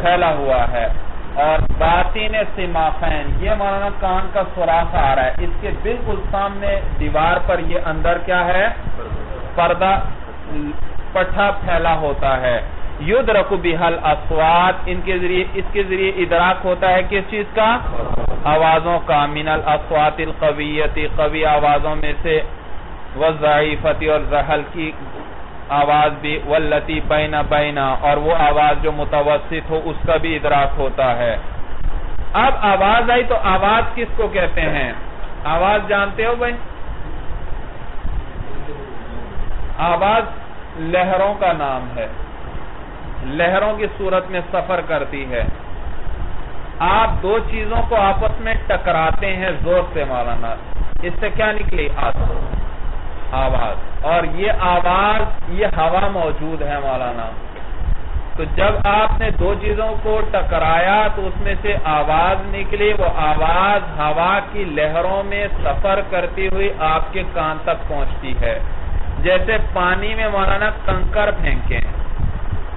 پھیلا ہوا ہے۔ اور باطن سماخین، یہ مولانا کان کا سوراخ آ رہا ہے۔ اس کے بالکل سامنے دیوار پر یہ اندر کیا ہے؟ پردہ، پٹھا پھیلا ہوتا ہے۔ ید رقو بحل اسوات ان کے ذریعے، اس کے ذریعے ادراک ہوتا ہے کس چیز کا؟ آوازوں کا۔ من الاسوات القویتی قوی آوازوں میں سے۔ وضعیفتی اور زحل کی آواز بھی واللتی بینا بینا اور وہ آواز جو متوسط ہو اس کا بھی ادراک ہوتا ہے۔ اب آواز آئی تو آواز کس کو کہتے ہیں؟ آواز جانتے ہو بھائی؟ آواز لہروں کا نام ہے۔ لہروں کی صورت میں سفر کرتی ہے۔ آپ دو چیزوں کو آپس میں ٹکراتے ہیں زور سے، مولانا۔ اس سے کیا نکلی؟ آواز۔ آواز۔ اور یہ آواز، یہ ہوا موجود ہے مولانا۔ تو جب آپ نے دو چیزوں کو ٹکرایا تو اس میں سے آواز نکلی۔ وہ آواز ہوا کی لہروں میں سفر کرتی ہوئی آپ کے کان تک پہنچتی ہے۔ جیسے پانی میں مولانا کنکر پھینکیں۔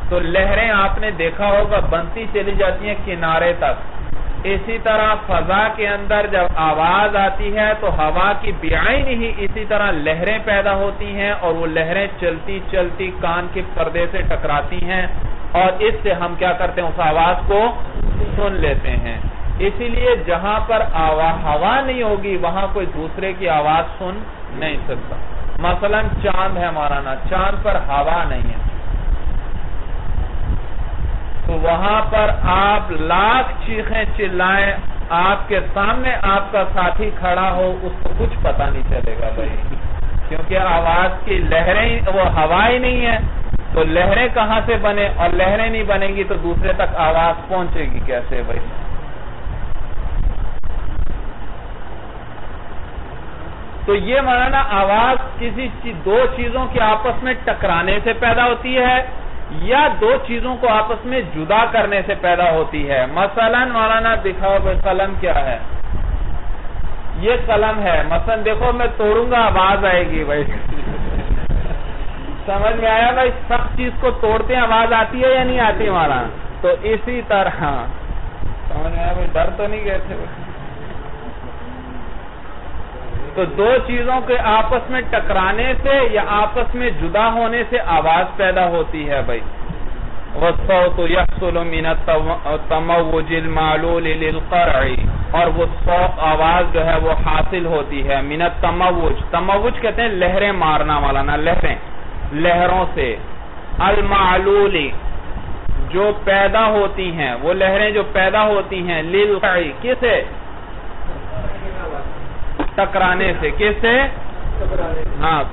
تو لہریں آپ نے دیکھا ہوگا، بنتی چلی جاتی ہیں کنارے تک۔ اسی طرح فضا کے اندر جب آواز آتی ہے تو ہوا کی بیائن ہی اسی طرح لہریں پیدا ہوتی ہیں اور وہ لہریں چلتی چلتی کان کے پردے سے ٹکراتی ہیں اور اس سے ہم کیا کرتے ہیں، اس آواز کو سن لیتے ہیں۔ اسی لیے جہاں پر ہوا نہیں ہوگی، وہاں کوئی دوسرے کی آواز سن نہیں سکتا۔ مثلا چاند ہے مارانا چاند پر ہوا نہیں ہے۔ تو وہاں پر آپ لاکھ چیخیں چلائیں، آپ کے سامنے آپ کا ساتھی کھڑا ہو، اس کو کچھ پتا نہیں چلے گا بھائی۔ کیونکہ آواز کی لہریں، وہ ہوا ہی نہیں ہے تو لہریں کہاں سے بنے؟ اور لہریں نہیں بنے گی تو دوسرے تک آواز پہنچے گی کیسے بھائی؟ تو یہ مولانا آواز کسی دو چیزوں کے آپس میں ٹکرانے سے پیدا ہوتی ہے۔ یا دو چیزوں کو آپس میں جدا کرنے سے پیدا ہوتی ہے۔ مثلا مولانا دکھاؤ قلم کیا ہے۔ یہ قلم ہے۔ مثلا دیکھو، میں توڑوں گا، آواز آئے گی بھائی۔ سمجھ میں آیا بھائی؟ سب چیز کو توڑتے ہیں، آواز آتی ہے یا نہیں آتی ہمارا تو اسی طرح۔ سمجھ میں آیا بھائی؟ ڈر تو نہیں گئے تھے۔ تو دو چیزوں کے آپس میں ٹکرانے سے یا آپس میں جدا ہونے سے آواز پیدا ہوتی ہے بھائی۔ وَالصَّوْتُ يَحْصُلُ مِنَ التَّمَوُّجِ الْمَعْلُولِ لِلْقَرْعِ۔ اور وہ صوت، آواز جو ہے وہ حاصل ہوتی ہے مِنَ التَّمَوُّج۔ تموج کہتے ہیں لہریں مارنا والا نا لہریں، لہروں سے۔ المعلولی جو پیدا ہوتی ہیں، وہ لہریں جو پیدا ہوتی ہیں، لِلْقَرْعِ، کسے؟ ٹکرانے سے، کس سے؟ ہاں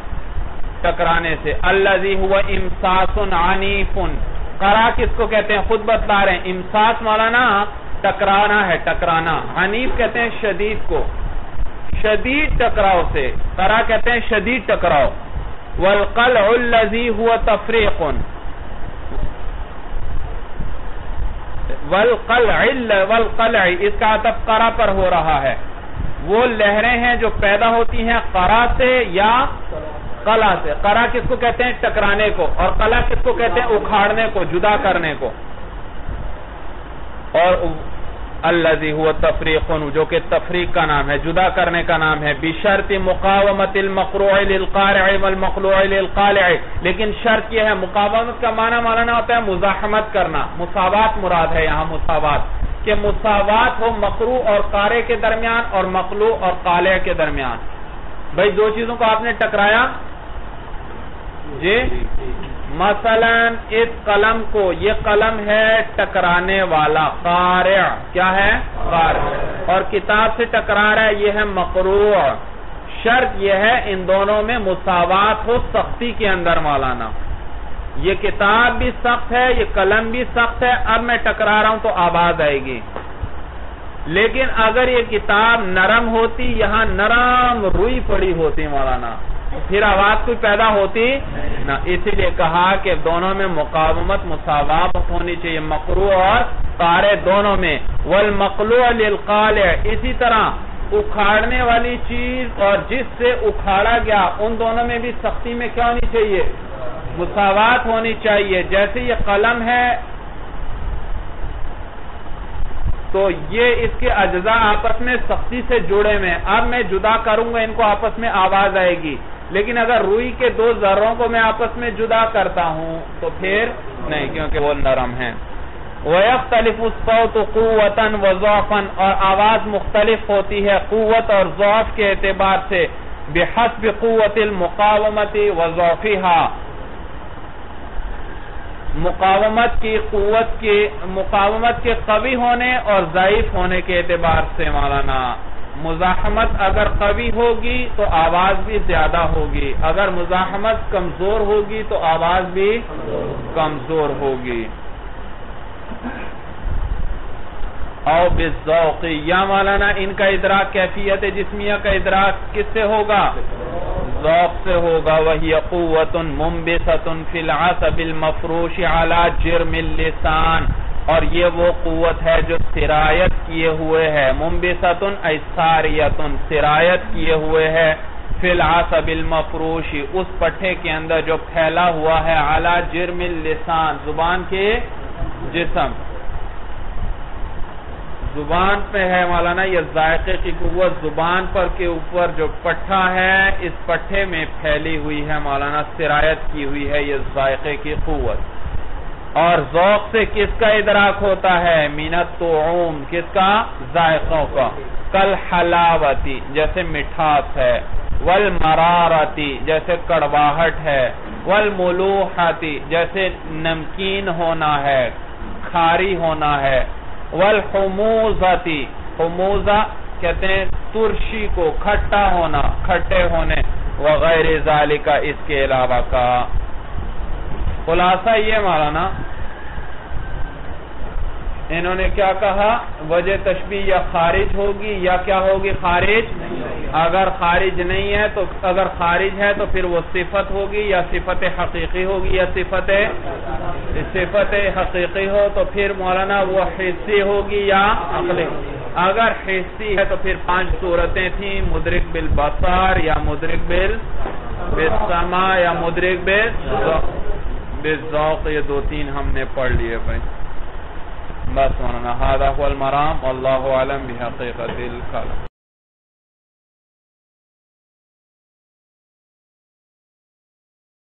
ٹکرانے سے۔ اللہ ہوا امساس عنیف کرا کس کو کہتے ہیں؟ خود بتلا رہے ہیں۔ امساس مولانا ٹکرانا ہے، ٹکرانا۔ عنیف کہتے ہیں شدید کو۔ شدید ٹکراؤ سے۔ کرا کہتے ہیں شدید ٹکراؤ۔ والقلع الذي هو تفریق۔ والقلع والقلع، اس کا عطف قرا پر ہو رہا ہے۔ وہ لہریں ہیں جو پیدا ہوتی ہیں قرا سے یا قلا سے۔ قرا کس کو کہتے ہیں؟ ٹکرانے کو۔ اور قلا کس کو کہتے ہیں؟ اکھاڑنے کو، جدا کرنے کو۔ اور اللہ ہوا تفریق، جو کہ تفریق کا نام ہے، جدا کرنے کا نام ہے، بشرط مقاومت المقروع للقارع والمقلوع للقالع. لیکن شرط یہ ہے، مقاومت کا معنی مانا ہوتا ہے مزاحمت کرنا، مساوات مراد ہے یہاں مساوات، کہ مساوات ہو مقروع اور قارے کے درمیان اور مقلوع اور قالع کے درمیان. بھائی دو چیزوں کو آپ نے ٹکرایا؟ جی؟ مثلا اس قلم کو، یہ قلم ہے ٹکرانے والا، قارع، کیا ہے؟ قارع۔ اور کتاب سے ٹکرا رہا ہے، یہ ہے مقروع۔ شرط یہ ہے ان دونوں میں مساوات ہو سختی کے اندر، مولانا۔ یہ کتاب بھی سخت ہے، یہ قلم بھی سخت ہے۔ اب میں ٹکرا رہا ہوں تو آواز آئے گی۔ لیکن اگر یہ کتاب نرم ہوتی، یہاں نرم روئی پڑی ہوتی، مولانا۔ پھر آواز کوئی پیدا ہوتی؟ نہ، اسی لیے کہا کہ دونوں میں مقابمت مساوات ہونی چاہیے، مقروع اور قارے دونوں میں۔ والمقلوع للقالع، اسی طرح اکھاڑنے والی چیز اور جس سے اکھاڑا گیا، ان دونوں میں بھی سختی میں کیا ہونی چاہیے؟ مساوات ہونی چاہیے۔ جیسے یہ قلم ہے، تو یہ اس کے اجزاء آپس میں سختی سے جڑے میں اب میں جدا کروں گا، ان کو آپس میں آواز آئے گی۔ لیکن اگر روئی کے دو ذروں کو میں آپس میں جدا کرتا ہوں، تو پھر نہیں، کیونکہ وہ نرم ہیں۔ وَيَخْتَلِفُ الصَّوْتُ قُوَّةً وَضَعْفًا، اور آواز مختلف ہوتی ہے قوت اور ضعف کے اعتبار سے۔ بحسب قوت المقاومت وضعفها۔ مقاومت کی قوت کی مقاومت کے قوی ہونے اور ضعیف ہونے کے اعتبار سے، مولانا۔ مزاحمت اگر قوی ہوگی تو آواز بھی زیادہ ہوگی اگر مزاحمت کمزور ہوگی تو آواز بھی کمزور ہوگی او بالذوق، یا مولانا، ان کا ادراک کیفیت جسمیہ کا ادراک کس سے ہوگا؟ ذوق سے ہوگا، وہی قوت منبست فی العصب المفروش علی جرم اللسان اور یہ وہ قوت ہے جو سرایت کیے ہوئے ہے۔ منبست ایساریت سرایت کیے ہوئے ہے۔ فی العصب المفروش، اس پٹھے کے اندر جو پھیلا ہوا ہے۔ علی جرم اللسان، زبان کے جسم۔ زبان پہ ہے مولانا، یہ ذائقے کی قوت زبان پر کے اوپر جو پٹھا ہے، اس پٹھے میں پھیلی ہوئی ہے مولانا، سرایت کی ہوئی ہے یہ ذائقے کی قوت۔ اور ذوق سے کس کا ادراک ہوتا ہے؟ مینت تو کس کا؟ ذائقوں کا. کل حلاوتی جیسے مٹھاس ہے. والمرارتی، جیسے کڑواہٹ ہے. والملوحتی، جیسے نمکین ہونا ہے. کھاری ہونا ہے. والحموزتی، حموزہ کہتے ہیں ترشی کو، کھٹا ہونا، کھٹے ہونے وغیر ذالکہ اس کے علاوہ کا. خلاصہ یہ مارانا انہوں نے کیا کہا؟ وجہ تشبیح یا خارج ہوگی یا کیا ہوگی؟ خارج؟ اگر خارج نہیں ہے تو، اگر خارج ہے تو پھر وہ صفت ہوگی یا صفت حقیقی ہوگی یا صفت صفت حقیقی ہو تو پھر مولانا وہ حصی ہوگی یا عقلی اگر حصی ہے تو پھر پانچ صورتیں تھیں، مدرک بالبصار یا مدرک بالسما یا مدرک ذوق یہ دو تین ہم نے پڑھ لیے بھائی۔ بس مولانا هذا هو المرام والله عالم بحقیقت الکلام